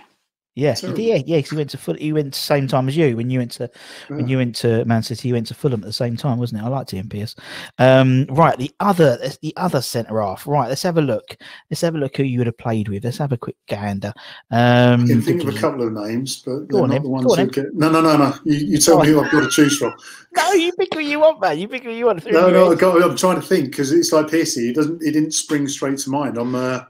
Yeah, he Terrible. did, yeah, yeah. 'cause he went to Ful- he went the same time as you when you went to when you went to Man City. You went to Fulham at the same time, wasn't it? I liked Ian Pearce. Um, right, the other the other centre half. Right, let's have a look. Let's have a look who you would have played with. Let's have a quick gander. Um, I can think of a couple of names, but they're not the ones on who get. No, no, no, no. You, you tell me who I've got to choose from. No, you pick who you want, man. You pick who you want. No, no. I got, I'm trying to think because it's like Piercy. He doesn't. He didn't spring straight to mind. I'm. Uh,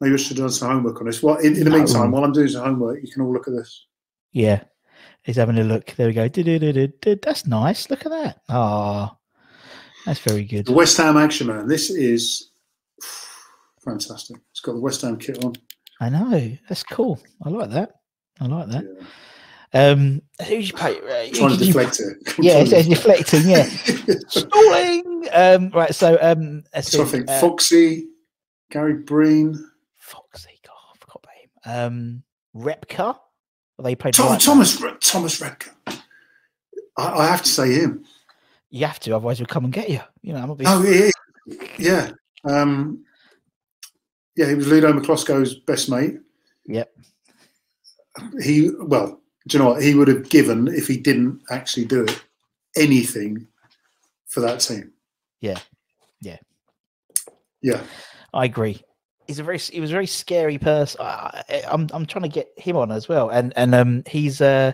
maybe I should have done some homework on this. Well, in, in the meantime, while I'm doing some homework, you can all look at this. Yeah, he's having a look. There we go. That's nice. Look at that. Ah, that's very good. The West Ham Action Man. This is fantastic. It's got the West Ham kit on. I know. That's cool. I like that. I like that. Yeah. Um, who'd you play? uh, Trying to you- deflect it. Yeah, it's, it's deflecting. Yeah, stalling. Um, right. So, um, let's so I think uh, Foxy, Gary Breen, Foxy. God, I forgot about him. Um, Repka. They played. Tom. Thomas Re- Thomas Repka. I, I have to say him. You have to, otherwise we'll come and get you. You know, I'm not being. Oh, yeah, yeah. Um, yeah, he was Ludo Miklosko's best mate. Yep. He well, do you know what he would have given if he didn't actually do it? Anything for that team. Yeah. Yeah. Yeah. I agree. He's a very he was a very scary person. I, I- I'm I'm trying to get him on as well, and and um he's uh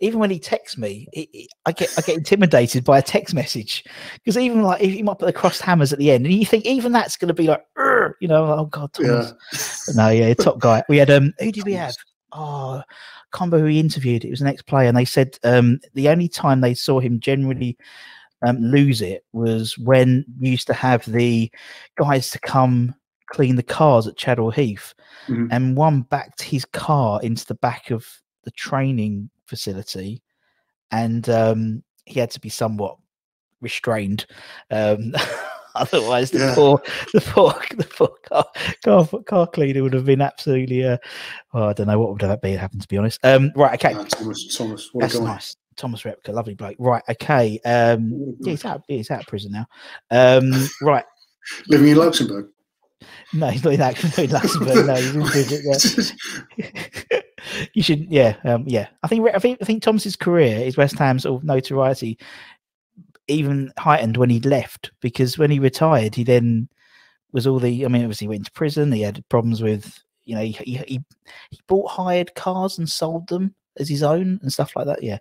even when he texts me, he- he- I get I get intimidated by a text message because even like he might put the crossed hammers at the end, and you think even that's going to be like, you know, oh god, Thomas. Yeah. no, yeah, top guy. We had um, who did we have? Oh, combo who he interviewed. It was an ex-player, and they said um, the only time they saw him generally um, lose it was when we used to have the guys to come clean the cars at Chadwell Heath, Mhm. and one backed his car into the back of the training facility, and um, he had to be somewhat restrained. Um, otherwise, the Yeah. poor, the poor, the poor car, car, car cleaner would have been absolutely. Uh, well, I don't know what would have been happened to be honest. Um, right, okay, Ah, Thomas, Thomas, what that's nice. Thomas Repka, lovely bloke. Right, okay. Um, yeah, he's out. He's out of prison now. Um, right. Living in Luxembourg. No, he's not in, Ac- not in Luxembourg. No, he's in prison. Yeah. you should, yeah, um, yeah. I think I think I think Thomas's career, his West Ham sort of notoriety, even heightened when he left because when he retired, he then was all the. I mean, obviously he went to prison. He had problems with, you know, he he he, he bought hired cars and sold them as his own and stuff like that. Yeah,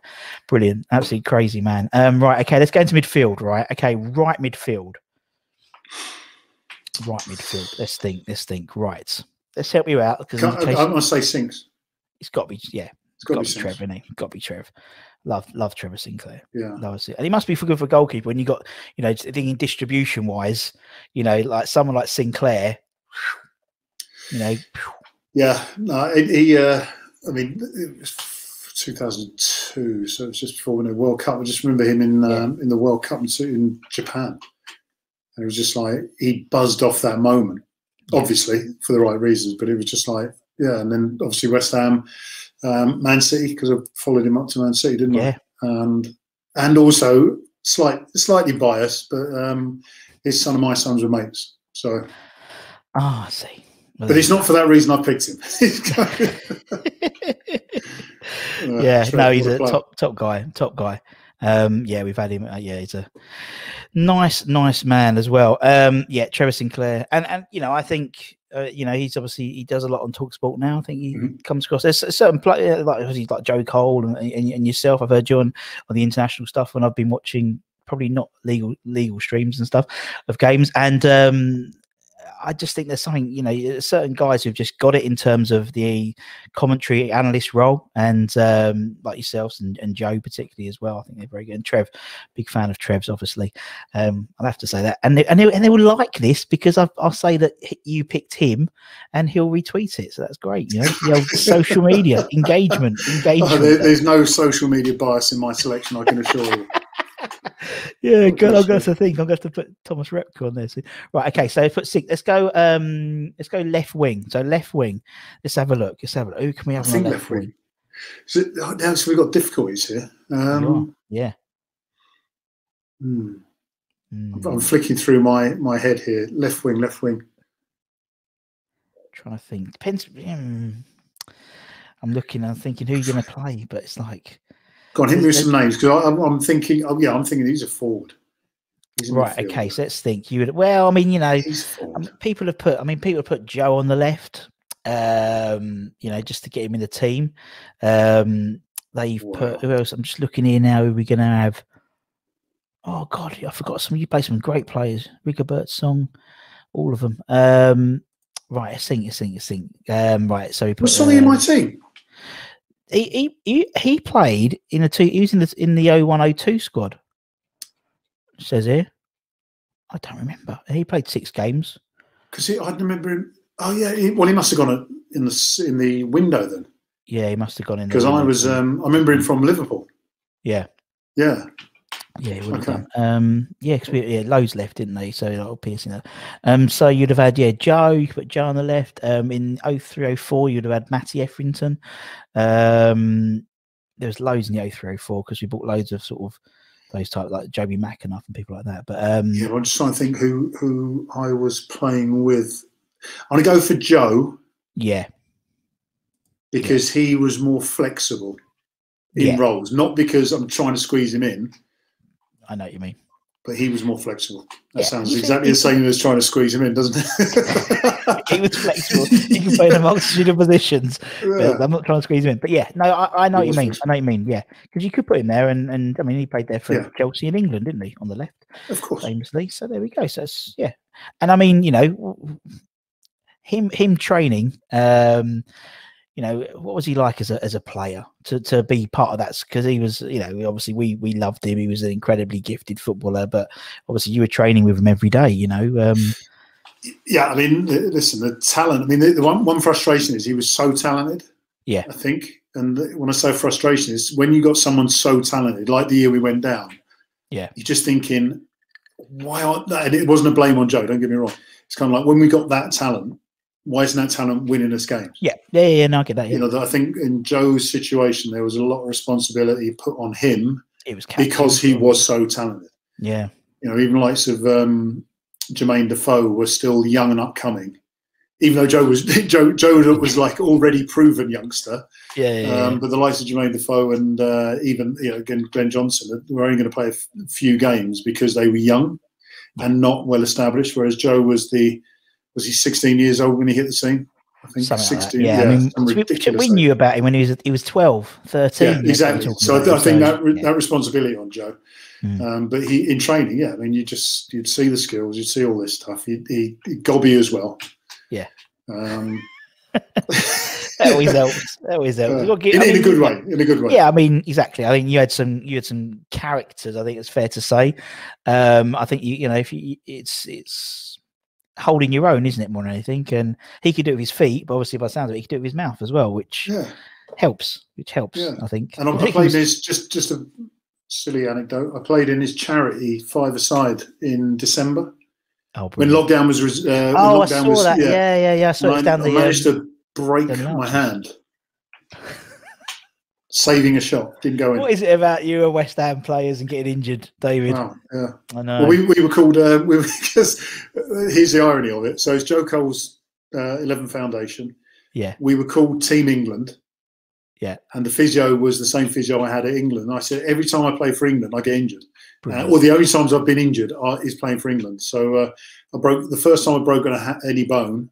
brilliant, absolutely crazy man. Um, right, okay, let's go into midfield. Right, okay, right midfield. Right midfield. Let's think. Let's think. Right. Let's help you out because I, I must say Sinks. it's got to be yeah, It's got got to be. Trev, innit? Got to be Trev. Love love Trevor Sinclair. Yeah. Was it. And he must be for good for goalkeeper when you got you know thinking distribution wise, you know, like someone like Sinclair. You know, Yeah, no, he. he uh, I mean, it was 2002, so it's just before the World Cup. I just remember him in Yeah. um, in the World Cup in Japan, and it was just like he buzzed off that moment. Obviously for the right reasons, but it was just like yeah. And then obviously West Ham, um, Man City because I followed him up to Man City, didn't yeah, I? And and also slight slightly biased, but um, his son and my sons were mates. So, Ah, I see. Well, but it's not for that reason I picked him. Uh, yeah, Trev, no, he's a player. top top guy, top guy. Um, yeah, we've had him. Uh, yeah, he's a nice, nice man as well. Um, yeah, Trevor Sinclair, and and you know, I think uh, you know he's obviously he does a lot on Talksport now. I think he Mhm. comes across. There's a certain play like like Joe Cole and, and, and yourself. I've heard you on on the international stuff when I've been watching probably not legal legal streams and stuff of games and. um I just think there's something, you know, certain guys who've just got it in terms of the commentary analyst role, and um, like yourselves and, and Joe particularly as well. I think they're very good. And Trev, big fan of Trev's, obviously. Um, I'll have to say that, and they, and they, and they will like this because I've, I'll say that you picked him, and he'll retweet it. So that's great. You know, social media engagement, engagement. Oh, there, there's no social media bias in my selection, I can assure you. Yeah, good. I'm gosh, going to think. I'm going to put Thomas Repka on there. So- Right. Okay. So put six. Let's go. Um. Let's go left wing. So left wing. Let's have a look. Let's have a look. Who can we have on think our left wing. So, oh, now, so we've got difficulties here. Um, Yeah. hmm, Mm, I'm flicking through my, my head here. Left wing, left wing. trying to think. Depends. mm, I'm looking. I'm thinking who you're going to play, but it's like Go on, hit me with some names because I'm, I'm thinking. Oh, yeah, I'm thinking he's a forward. He's right. Okay, so let's think. You would. Well, I mean, you know, he's I forward. mean, people have put. I mean, people have put Joe on the left. Um, you know, just to get him in the team. Um, they've Wow. put. Who else? I'm just looking here now. Who we're going to have? Oh God, I forgot some. You play some great players. Rigobert song, all of them. Um, right. I think. I think. I think. Um, right. So we put. Was something in my uh, team? He, he he played in a two. He was in the in the 0102 squad. Says here. I don't remember. He played six games. Because I remember him. Oh yeah, he, well he must have gone in the in the window then. Yeah, he must have gone in. Because I was, um, I remember him from Liverpool. yeah, Yeah, yeah, he would have done. Um, yeah, because we yeah, loads left, didn't they? So that'll piercing that. Um, so you'd have had yeah Joe, you put Joe on the left. Um, in 0304, you'd have had Matty Etherington. Um, there was loads in the 0304 because we bought loads of sort of those type like Jobi McAnuff and people like that. But um, yeah. I'm just trying to think who who I was playing with. I'm gonna go for Joe yeah, because he was more flexible in Yeah. roles, not because I'm trying to squeeze him in, I know what you mean. but he was more flexible. That Yeah, sounds exactly the same as trying to squeeze him in, doesn't it? he was flexible. He can play in a multitude of positions. Yeah. But I'm not trying to squeeze him in. But yeah, no, I, I know He what you mean. I know what you mean. Yeah, because you could put him there, and and I mean he played there for Yeah. Chelsea in England, didn't he? On the left, Of course. famously. So there we go. So it's, yeah, and I mean you know him him training. um you know what was he like as a as a player to to be part of that because he was you know obviously we we loved him he was an incredibly gifted footballer but obviously you were training with him every day you know um Yeah, I mean, listen, the talent. I mean, the, the one one frustration is he was so talented. Yeah. I think, and when I say frustration is when you got someone so talented, like the year we went down. Yeah. You're just thinking, why aren't that? And it wasn't a blame on Joe. Don't get me wrong. It's kind of like when we got that talent, why isn't that talent winning us games? yeah yeah yeah, yeah no, I get that yeah. You know, I think in Joe's situation there was a lot of responsibility put on him it was because he was so talented yeah you know, even the likes of um, Jermaine Defoe were still young and upcoming. Even though Joe was Joe, Joe was like already proven youngster, yeah, yeah, yeah. um, but the likes of Jermaine Defoe and uh, even you know again Glenn Johnson were only going to play a f- few games because they were young and not well established. Whereas Joe was the was he 16 years old when he hit the scene? I think Something like that. 16. Yeah, I mean, we, we knew about him when he was he was 12, 13. Yeah, that's what we're exactly. So I, I think that yeah. that responsibility on Joe. Mm. Um, but he in training, yeah. I mean, you just you'd see the skills, you'd see all this stuff. He he he'd gobby as well. Yeah. Um, that always helps. That always helps. uh, You've got to get- in, I in a mean, good way. In a good way. Yeah, I mean, exactly. I think you had some you had some characters. I think it's fair to say. Um, I think you you know if you it's it's holding your own, isn't it? More than anything, and he could do it with his feet, but obviously by the sounds of it, he could do it with his mouth as well, which Yeah. helps. Which helps, Yeah. I think. And I, I I think he played was- his just just a silly anecdote. I played in his charity five aside in December oh, when lockdown was. res- Uh, when oh, I saw was, that. Yeah, yeah, yeah. I saw And it was I, down I managed um, to break my hand. Saving a shot didn't go in. what is it about you and West Ham players and getting injured, David? Wow, yeah. I know. Well, we, we were called, uh, we were, because uh, here's the irony of it. So it's Joe Cole's uh, 11 Foundation. Yeah. We were called Team England. Yeah. And the physio was the same physio I had at England. I said, every time I play for England, I get injured. Uh, or the only times I've been injured are, is playing for England. So uh, I broke, the first time I broke a, any bone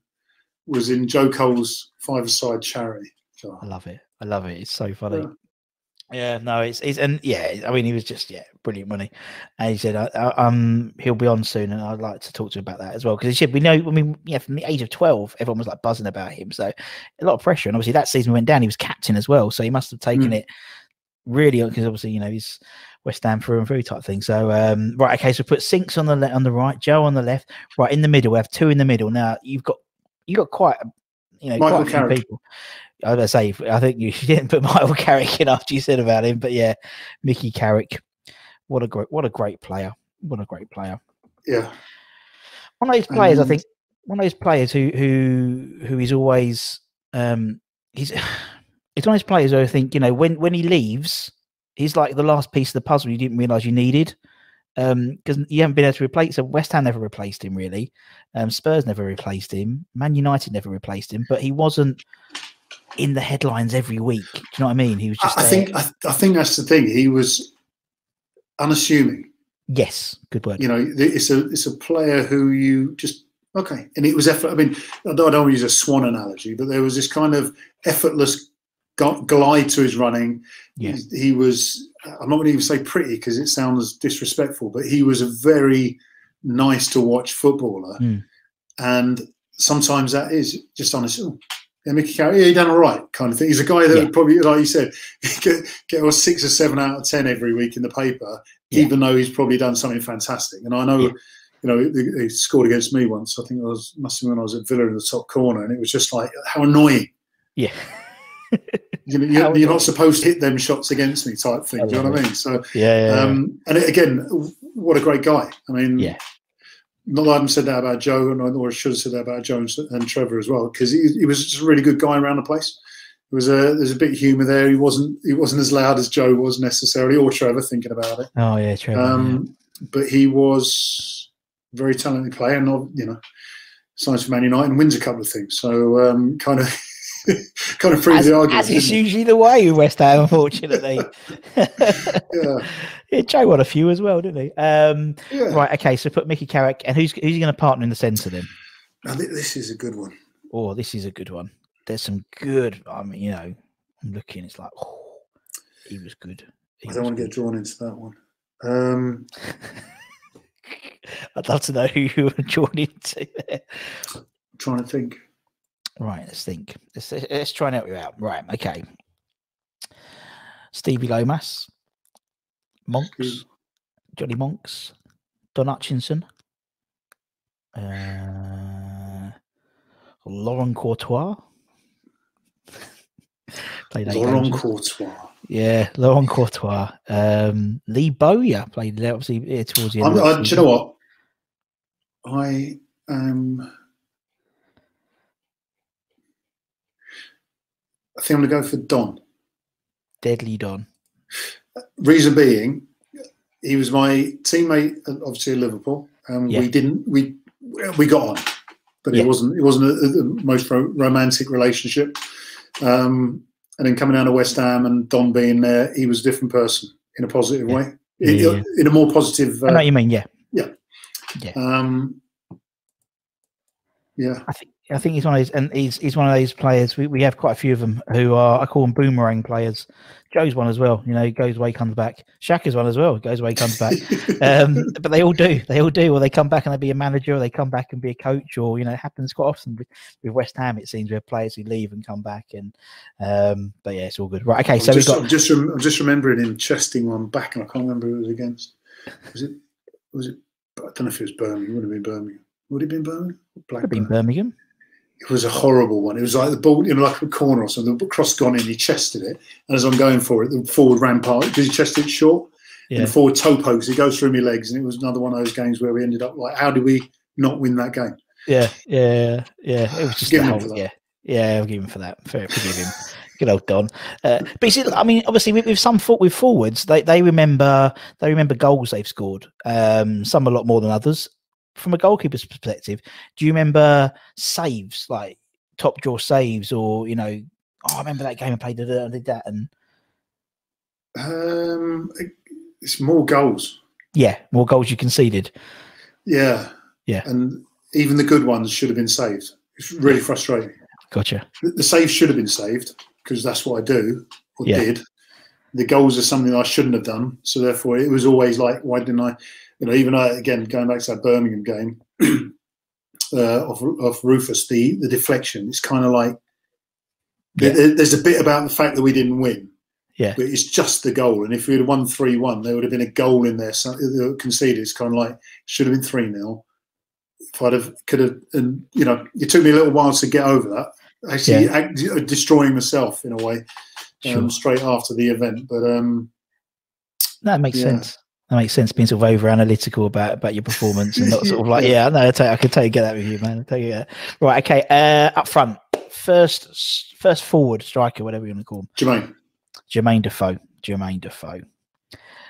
was in Joe Cole's five-a-side charity. So, I love it. I love it. It's so funny. Yeah. Yeah, no, it's it's and yeah, I mean, he was just yeah, brilliant money. And he said, I, I, um, he'll be on soon, and I'd like to talk to him about that as well because he said we know. I mean, yeah, from the age of twelve, everyone was like buzzing about him, so a lot of pressure. And obviously, that season went down, he was captain as well, so he must have taken Mm. it really because obviously, you know, he's West Ham through and through type thing. So, um, right, okay, so put Sinks on the le- on the right, Joe on the left, right in the middle. We have two in the middle. Now you've got you have got quite, you know, Michael quite a few people. I was say, I think you didn't put Michael Carrick in after you said about him, but yeah, Mickey Carrick, what a great, what a great player, what a great player. yeah. One of those players, I think, one of those players who who who is always, um, he's it's one of those players who I think you know when when he leaves, he's like the last piece of the puzzle you didn't realize you needed. Um, because you haven't been able to replace. So West Ham never replaced him really. Um, Spurs never replaced him. Man United never replaced him. But he wasn't in the headlines every week. Do you know what I mean? He was just. I, I think I, I, think that's the thing. He was unassuming. Yes, good word. You know, it's a it's a player who you just okay, and it was effort. I mean, I don't, I don't use a swan analogy, but there was this kind of effortless glide to his running. Yeah. He, he was. I'm not going to even say pretty because it sounds disrespectful, but he was a very nice to watch footballer, Mm. and sometimes that is just unassuming. Yeah, Mickey Carrick, yeah, he done all right, kind of thing. He's a guy that Yeah. probably, like you said, get, get a six or seven out of ten every week in the paper, Yeah. even though he's probably done something fantastic. And I know, Yeah. you know, he, he scored against me once. I think it was must have been when I was at Villa in the top corner, and it was just like how annoying. Yeah. you know, you're, you're not supposed to hit them shots against me, type thing. Do you know what I mean? So, yeah. um, and again, what a great guy. I mean, Yeah. Not that I haven't said that about Joe, and I- or I should have said that about Jones and, Trevor as well, because he, he was just a really good guy around the place. There was a there's a bit of humour there. He wasn't he wasn't as loud as Joe was necessarily, or Trevor thinking about it. oh yeah, Trevor. yeah. Um, but he was a very talented player, and you know, signs for Man United and wins a couple of things. So um, kind of kind of proves the argument. as is didn't usually the way with West Ham, unfortunately. yeah, yeah, Joe won a few as well, didn't he? Um, yeah. right. Okay. So put Mickey Carrick, and who's who's he going to partner in the centre then? Now, thi- this is a good one. Oh, this is a good one. There's some good. I mean, you know, I'm looking. It's like, oh, he was good. He I don't want to get drawn into that one. Um, I'd love to know who you were drawn into there. trying to think. Right, let's think. Let's, let's try and help you out. Right, okay. Stevie Lomas, Monks, Johnny Monks, Don Hutchinson, uh, Laurent Courtois. Played games. Courtois. Yeah, Laurent Courtois. Um, Lee Bowyer played obviously towards the end. I'm, of the I, do you know what? I am. I think I'm going to go for Don. Deadly Don. Reason being, he was my teammate, uh, obviously at Liverpool, and Yeah. we didn't we we got on, but Yeah. it wasn't it wasn't a, the most ro- romantic relationship. Um, and then coming down to West Ham and Don being there, he was a different person in a positive Yeah. way, in, yeah, in a more positive. I know Uh, what you mean. Yeah, um, yeah, I think I think he's one of those, and he's he's one of those players. We, we have quite a few of them who are I call them boomerang players. Joe's one as well. You know, he goes away, comes back. Shaq Shaka's one as well. Goes away, comes back. um, but they all do. They all do. Or they come back and they be a manager, or they come back and be a coach, or you know, it happens quite often with, with West Ham. It seems we have players who leave and come back, and um, but yeah, it's all good. Right. Okay. I'm So we've got I'm just, rem- I'm just remembering him chesting one back, and I can't remember who it was against. Was it? Was it? I don't know if it was Birmingham. It would have been Birmingham. Would it have been Birmingham? could have been Birmingham. It was a horrible one. It was like the ball, you know, like a corner or something. The cross gone in. He chested it, and as I'm going for it, the forward ran past because he chested it short. And Yeah. the forward toe pokes. He goes through my legs, and it was another one of those games where we ended up like, how did we not win that game? Yeah. Yeah. Yeah. It was just him whole, for that. yeah. Yeah. I'll give him for that. Fair, forgive him. Good old Don. Uh, but I mean, obviously, with, with some for, with forwards, they, they remember they remember goals they've scored. Um, some a lot more than others. From a goalkeeper's perspective, do you remember saves like top draw saves, or you know, oh, I remember that game I played. I did that, and Um, it's more goals. yeah, more goals you conceded. Yeah, Yeah. and even the good ones should have been saved. It's really frustrating. Gotcha. The, the save should have been saved because that's what I do or Yeah. did. The goals are something I shouldn't have done. So therefore, it was always like, why didn't I? You know, even uh, again going back to that Birmingham game uh, of of Rufus, the the deflection. It's kind of like Yeah. there- there's a bit about the fact that we didn't win. Yeah. But it's just the goal. And if we had won 3 1, there would have been a goal in there so, uh, conceded. It's kind of like, should have been 3 0. If I'd have, could have, and you know, it took me a little while to get over that. Actually, act, uh, destroying myself in a way Sure. um, straight after the event. But um, That makes Yeah. sense. That makes sense. Being sort of over analytical about about your performance and not sort of like, yeah, no, I, tell you, I can totally get that with you, man. I tell you that. Right, okay. Uh, up front, first first forward striker, whatever you want to call him, Jermaine, Jermaine Defoe. Jermaine Defoe,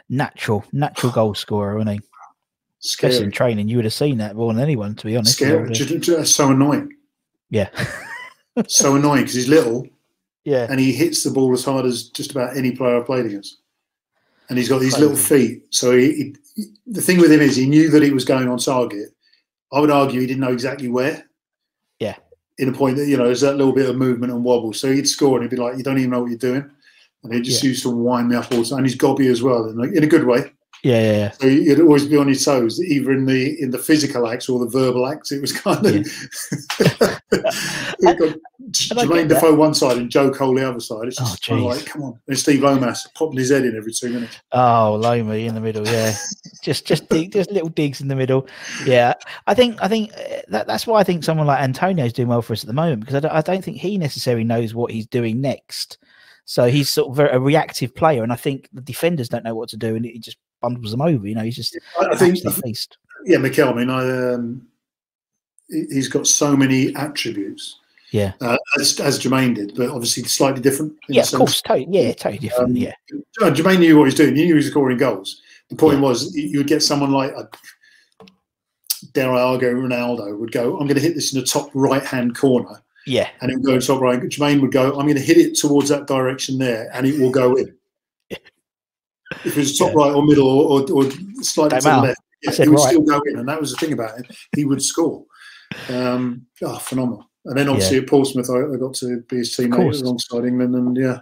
natural, natural goal scorer, isn't he? Especially in training, you would have seen that more than anyone, to be honest. Scary. Just so annoying. Yeah, So annoying because he's little Yeah. and he hits the ball as hard as just about any player I've played against. And he's got these Crazy. little feet. So he, he, the thing with him is he knew that he was going on target. I would argue he didn't know exactly where. Yeah. In a point that you know, there's that little bit of movement and wobble. So he'd score and he'd be like, "You don't even know what you're doing," and he just Yeah. used to wind me up all the time. And he's gobby as well, in a, in a good way. Yeah, yeah, yeah. So you'd always be on your toes, either in the in the physical acts or the verbal acts. It was kind of We've got And Jermaine. Defoe one side and Joe Cole the other side. It's Oh, just jeez. like, come on. And Steve Lomas popping his head in every two minutes. Oh, Lomi in the middle, yeah. just, just, dig, just little digs in the middle. Yeah, I think, I think uh, that, that's why I think someone like Antonio's doing well for us at the moment because I don't, I don't think he necessarily knows what he's doing next. So he's sort of a, a reactive player, and I think the defenders don't know what to do, and he just bundles them over. You know, he's just I, think, beast. yeah, Mikel, I mean, I, um, he's got so many attributes, Yeah, uh, as, as Jermaine did, but obviously slightly different. yeah, of sense. course, totally, yeah, totally different. Um, yeah, Jermaine knew what he was doing. He knew he was scoring goals. The point Yeah. was, you would get someone like, uh, dare I argue, Ronaldo would go, I'm going to hit this in the top right hand corner. yeah, and it would go top right. Jermaine would go, I'm going to hit it towards that direction there, and it will go in. If it was top Yeah. right or middle or, or, or slightly to the left, yeah, it would right. still go in. And that was the thing about it. He would score. Um, oh, phenomenal. And then obviously at Portsmouth, I, I got to be his teammate alongside England. And yeah,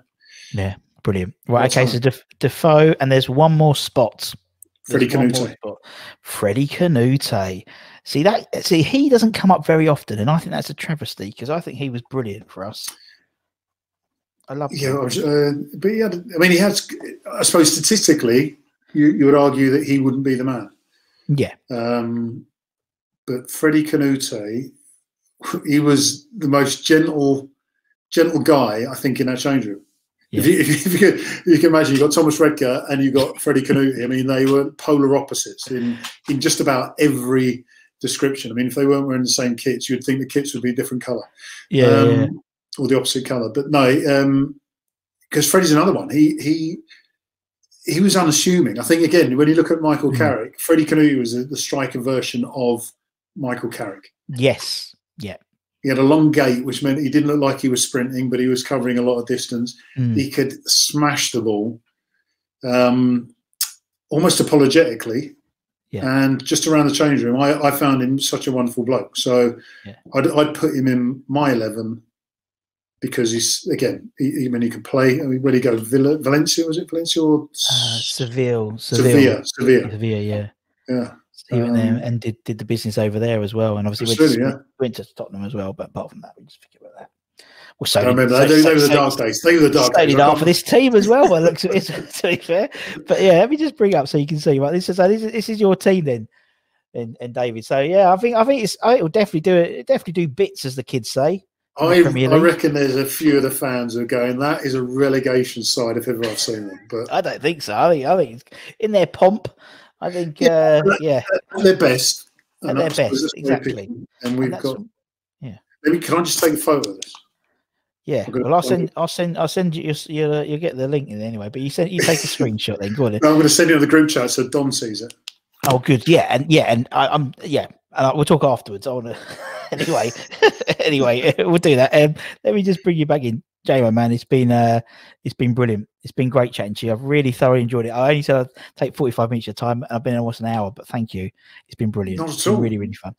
yeah, brilliant. Right, okay, so Def- Defoe, and there's one more spot. Freddie There's one more Kanouté. spot. Freddie Kanouté. See that? See, he doesn't come up very often, and I think that's a travesty because I think he was brilliant for us. I love yeah, I him. was, uh, but he had, I mean, he has, I suppose statistically, you, you would argue that he wouldn't be the man. Yeah, Um, but Freddie Kanouté, he was the most gentle, gentle guy I think in that change room. If, Yeah. you, if, you, if, you can, if you can imagine, you got Thomas Repka and you got Freddie Kanouté. I mean, they were polar opposites in in just about every description. I mean, if they weren't wearing the same kits, you'd think the kits would be a different colour yeah, yeah, yeah. um, or the opposite colour. But no, because Freddie's another one. He he he was unassuming. I think again, when you look at Michael Mm. Carrick, Freddie Kanouté was the, the striker version of Michael Carrick. Yes, yeah. He had a long gait, which meant he didn't look like he was sprinting, but he was covering a lot of distance. Mm. He could smash the ball, um, almost apologetically. Yeah. And just around the change room, I, I found him such a wonderful bloke. So Yeah. I'd, I'd put him in my 11 because he's, again, he, when he could play. I mean, where did he go? Villa, Valencia, was it Valencia or Uh, Seville, Sevilla? Seville, Sevilla. Sevilla, yeah. Yeah. He went there Um, and did, did the business over there as well, and obviously went to, yeah. went to Tottenham as well. But apart from that, we just forget about that. Well, so did- remember so-. They, so- they were the dark days. They were the dark days. I half of this team as well. The looks it, to be fair. But yeah, let me just bring up so you can see. Right, this is this is, this is your team then, and, and David. So yeah, I think I think it's it will definitely do it. Definitely do bits, as the kids say. I, I reckon there's a few of the fans who are going, that is a relegation side if ever I've seen them. But I don't think so. I think I think it's in their pomp. I think uh, yeah, at their best. At and their best, exactly. And and we've that's- got. Maybe can I just take a photo of this? yeah. Well, I'll send I'll send I'll send you you'll, uh, you'll get the link in anyway. But you send you take a screenshot then. Go on. Then. No, I'm going to send it on the group chat so Don sees it. Oh, good. Yeah, and yeah, and I, I'm yeah, and I, we'll talk afterwards. I want to anyway. anyway, we'll do that. Um, let me just bring you back in, J-Mo, man. It's been uh, it's been brilliant. It's been great chatting to you. I've really thoroughly enjoyed it. I only said I'd take 45 minutes of time. I've been almost an hour, but thank you. It's been brilliant. Not at It's been all. really, really fun.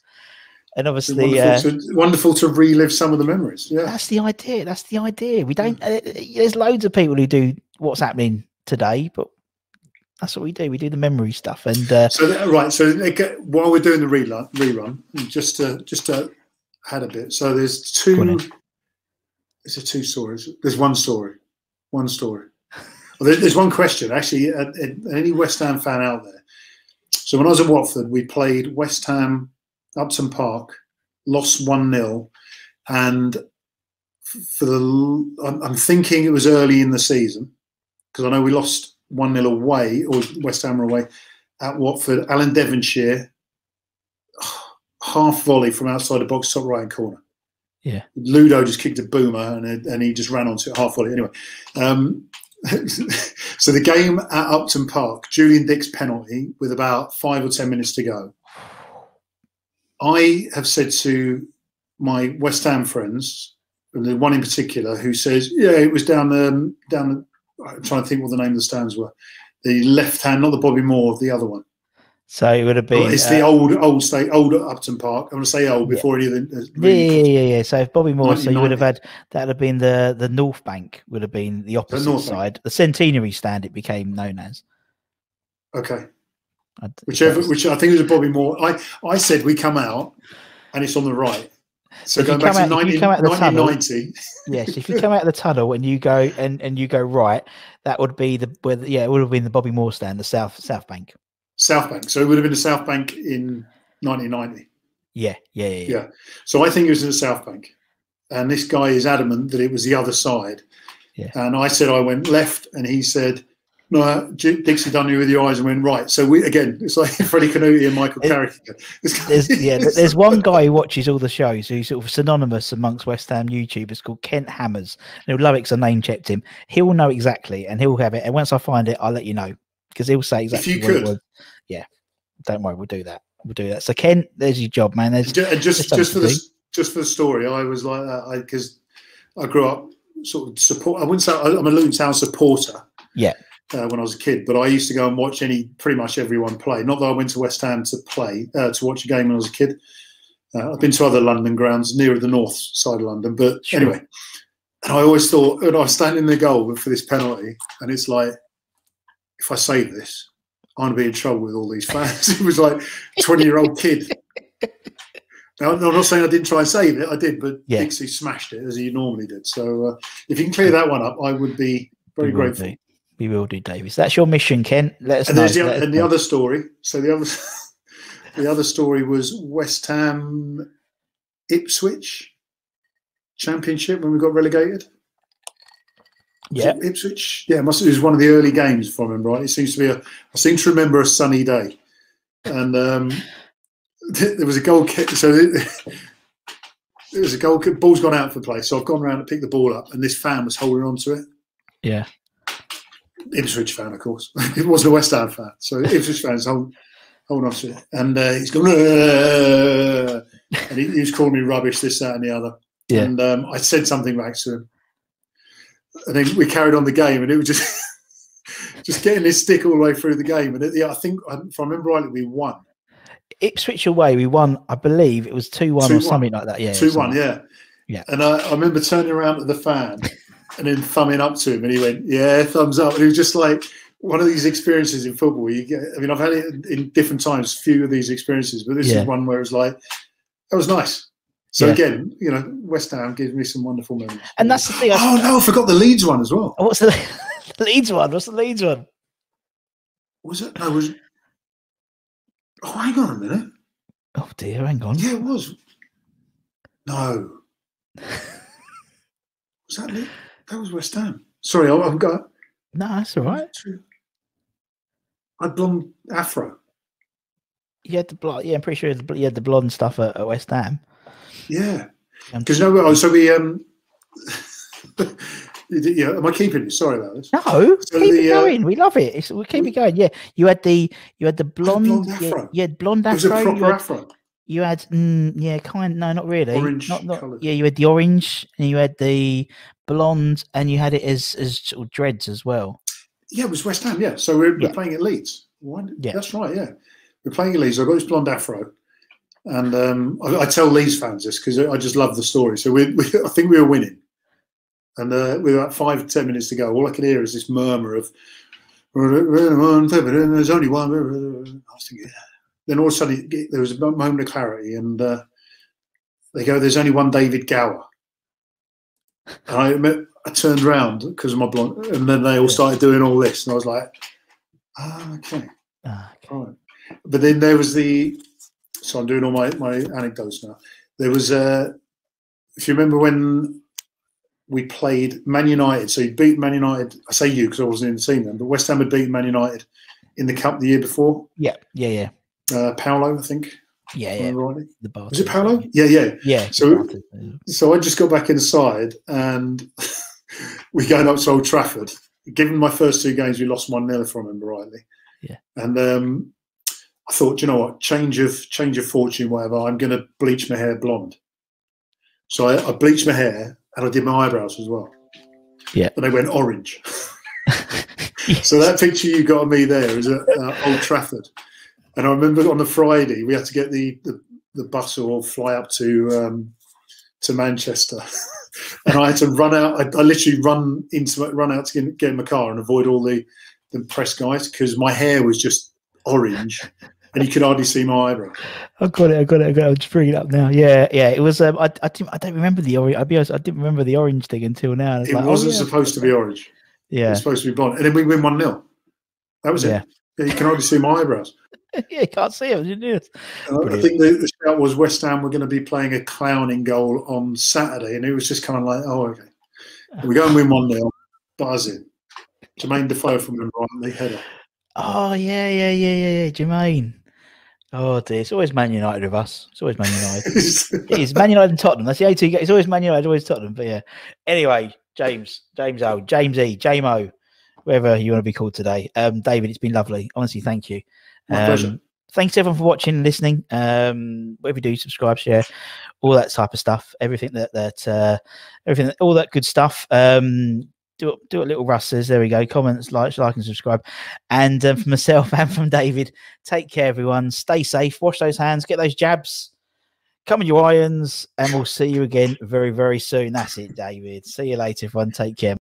And obviously, wonderful, uh, to, wonderful to relive some of the memories. Yeah. that's the idea. That's the idea. We don't. Uh, there's loads of people who do what's happening today, but that's what we do. We do the memory stuff, and uh, So that- right. So get- while we're doing the rerun, rerun, just to just to add a bit. So there's two. Is a two stories? There's one story. One story. Well, there- there's one question actually. uh, Any West Ham fan out there? So when I was at Watford, we played West Ham, Upton Park, lost one 0 and for the I'm thinking it was early in the season because I know we lost one 0 away or West Ham away at Watford. Alan Devonshire, half volley from outside the box, top right hand corner. Yeah. Ludo just kicked a boomer and and he just ran onto it half volley. Anyway, um, so the game at Upton Park, Julian Dick's penalty with about five or ten minutes to go. I have said to my West Ham friends, and the one in particular who says, "Yeah, it was down the down." I'm trying to think what the name of the stands were. The left hand, not the Bobby Moore, the other one. So it would have been. Oh, it's uh, the old old state old Upton Park. I'm going to say old Yeah. before any of the. Yeah, yeah, yeah, yeah. So if Bobby Moore, so you would have had that would have been the the North Bank would have been the opposite North Bank. side, the centenary stand. It became known as. Okay, I d- whichever, which I think it was Bobby Moore. I I said we come out, and it's on the right. So you going back to out- if 19, you come out the tunnel- 1990, yes, if you come out of the tunnel and you go and and you go right, that would be the where the- yeah, it would have been the Bobby Moore stand, the South South Bank. South Bank. So it would have been a South Bank in 1990. Yeah, yeah, yeah, yeah. Yeah. So I think it was in the South Bank. And this guy is adamant that it was the other side. Yeah. And I said I went left, and he said, no, Dixie done you with your eyes and went right. So we again, it's like Freddie Canute and Michael Carrick. There's yeah, there's one guy who watches all the shows who's sort of synonymous amongst West Ham YouTubers called Kent Hammers. And he'll love it I name checked him. He'll know exactly and he'll have it. And once I find it, I'll let you know because he'll say exactly If you what it could. Yeah, don't worry, we'll do that. We'll do that. So Kent, there's your job, man. There's and just There's just for the just for the story, I was like that because I, grew up sort of support. I wouldn't say I- I'm a Luton Town supporter. Yeah. Uh, when I was a kid, but I used to go and watch any pretty much everyone play. Not that I went to West Ham to play uh, to watch a game when I was a kid. Uh, I've been to other London grounds nearer the north side of London, but Sure. anyway. And I always thought, and I was standing in the goal for this penalty, and it's like, if I save this, I'm be in trouble with all these fans. it was like 20 year old kid. Now, I'm not saying I didn't try and save it. I did, but Yeah. Dixie smashed it as he normally did. So uh, if you can clear that one up, I would be very we grateful. do. We will do, Davis. That's your mission, Kent. Let us And know. the, Let us the know. other story. So the other the other story was West Ham Ipswich Championship when we got relegated. Was yeah, Ipswich. Yeah, it must. It was one of the early games, if I remember right. It seems to be a. I seem to remember a sunny day, and um, there was a goal kick. So it, there was a goal. kick- Ball's gone out for play. So I've gone around to pick the ball up, and this fan was holding on to it. yeah. Ipswich fan, of course. it wasn't a West Ham fan. So Ipswich fans hold, hold on to it. And uh, he's going, and he, he was calling me rubbish, this, that, and the other. Yeah. And um, I said something back to him. And then we carried on the game, and it was just just getting this stick all the way through the game. And the, I think, um, if I remember rightly, we won. Ipswich away, we won. I believe it was two one or something like that. Yeah, 2 1, yeah. Yeah. And I, I remember turning around to the fan and then thumbing up to him, and he went, Yeah, thumbs up. And it was just like one of these experiences in football. You get, I mean, I've had it in- in different times, few of these experiences, but this Yeah. is one where it's like, that was nice. So Yeah. again, you know, West Ham gives me some wonderful memories. And that's the thing. I, Oh, no, I forgot the Leeds one as well. What's the, the Leeds one? What's the Leeds one? Was it? No, was Oh, hang on a minute. Oh dear, hang on. Yeah, it was. No. Was that Le- That was West Ham. Sorry, I- I've got. No, that's all right. I had blonde afro. You had the blonde. Yeah, I'm pretty sure you had the, you had the blonde stuff at, at West Ham. Yeah, because no, oh, so we um. yeah, am I keeping it? Sorry about this. No, So keep the, it uh, going. we love it. It's, we keep it going. Yeah, you had the you had the blonde. blonde afro. you had blonde It was a afro. You had, afro. you had mm, yeah, kind. No, not really. Orange Not, not, coloured. yeah, you had the orange and you had the blonde, and you had it as as sort of dreads as well. Yeah, it was West Ham. Yeah, so we're, Yeah. we're playing at Leeds. Why, Yeah. that's right. Yeah, we're playing at Leeds. I've got this blonde afro, and um, I, I tell Leeds fans this because I just love the story. So we, we, I think we were winning, and uh, with about five ten minutes to go, all I could hear is this murmur of "There's only one." I was thinking, then all of a sudden there was a moment of clarity, and uh, they go, "There's only one David Gower." And I I turned around because of my blonde, and then they all started doing all this, and I was like, ah, okay, Ah, okay. right. But then there was the, so I'm doing all my, my anecdotes now. There was, uh, if you remember when we played Man United, so you beat Man United, I say you because I wasn't in the team then, but West Ham had beaten Man United in the cup the year before. Yeah, yeah, yeah, Uh, Paolo, I think. yeah, yeah. The bar. Was it Paolo? Yeah, yeah. Yeah. So- So I just got back inside and we going up to Old Trafford. Given my first two games, we lost one 0 if I remember rightly. Yeah. And um, I thought, you know what, change of change of fortune, whatever. I'm going to bleach my hair blonde. So I, I bleached my hair and I did my eyebrows as well. Yeah. And they went orange. So that picture you got of me there is at uh, Old Trafford. And I remember on the Friday we had to get the, the, the bus or fly up to um, to Manchester. and I had to run out. I, I literally run into run out to get, get in my car and avoid all the, the press guys because my hair was just orange and you could hardly see my eyebrows. I got it. I got it. I got it. I'll just bring it up now. Yeah, yeah. It was. Um, I, I, didn't, I don't remember the orange. I'll be honest. I didn't remember the orange thing until now. It like, wasn't oh, yeah. supposed to be orange. It Yeah, was supposed to be blonde. And then we win 1 0. That was Yeah. it. Yeah, you can hardly see my eyebrows. yeah. You can't see it. Didn't you? Uh, I think the, the shout was West Ham were going to be playing a clowning goal on Saturday, and it was just kind of like, oh, okay. We go and win 1 0, buzzing. Jermaine Defoe from the right, the header. Oh yeah, yeah, yeah, yeah, yeah. Jermaine. Oh dear, it's always Man United with us. It's always Man United. it is Man United and Tottenham. That's the A two. It's always Man United, always Tottenham. But yeah. Anyway, James, James O, James E, Jamo, whatever you want to be called today. Um, David, it's been lovely. Honestly, thank you. My pleasure. Thanks everyone for watching and listening. Um, whatever you do, subscribe, share, all that type of stuff. Everything that that uh, everything, that, all that good stuff. Um, do do a little Russ says. There we go. Comments, like, like, and subscribe. And um, from myself and from David, take care, everyone. Stay safe. Wash those hands. Get those jabs. Come on, your irons, and we'll see you again very, very soon. That's it, David. See you later, everyone. Take care.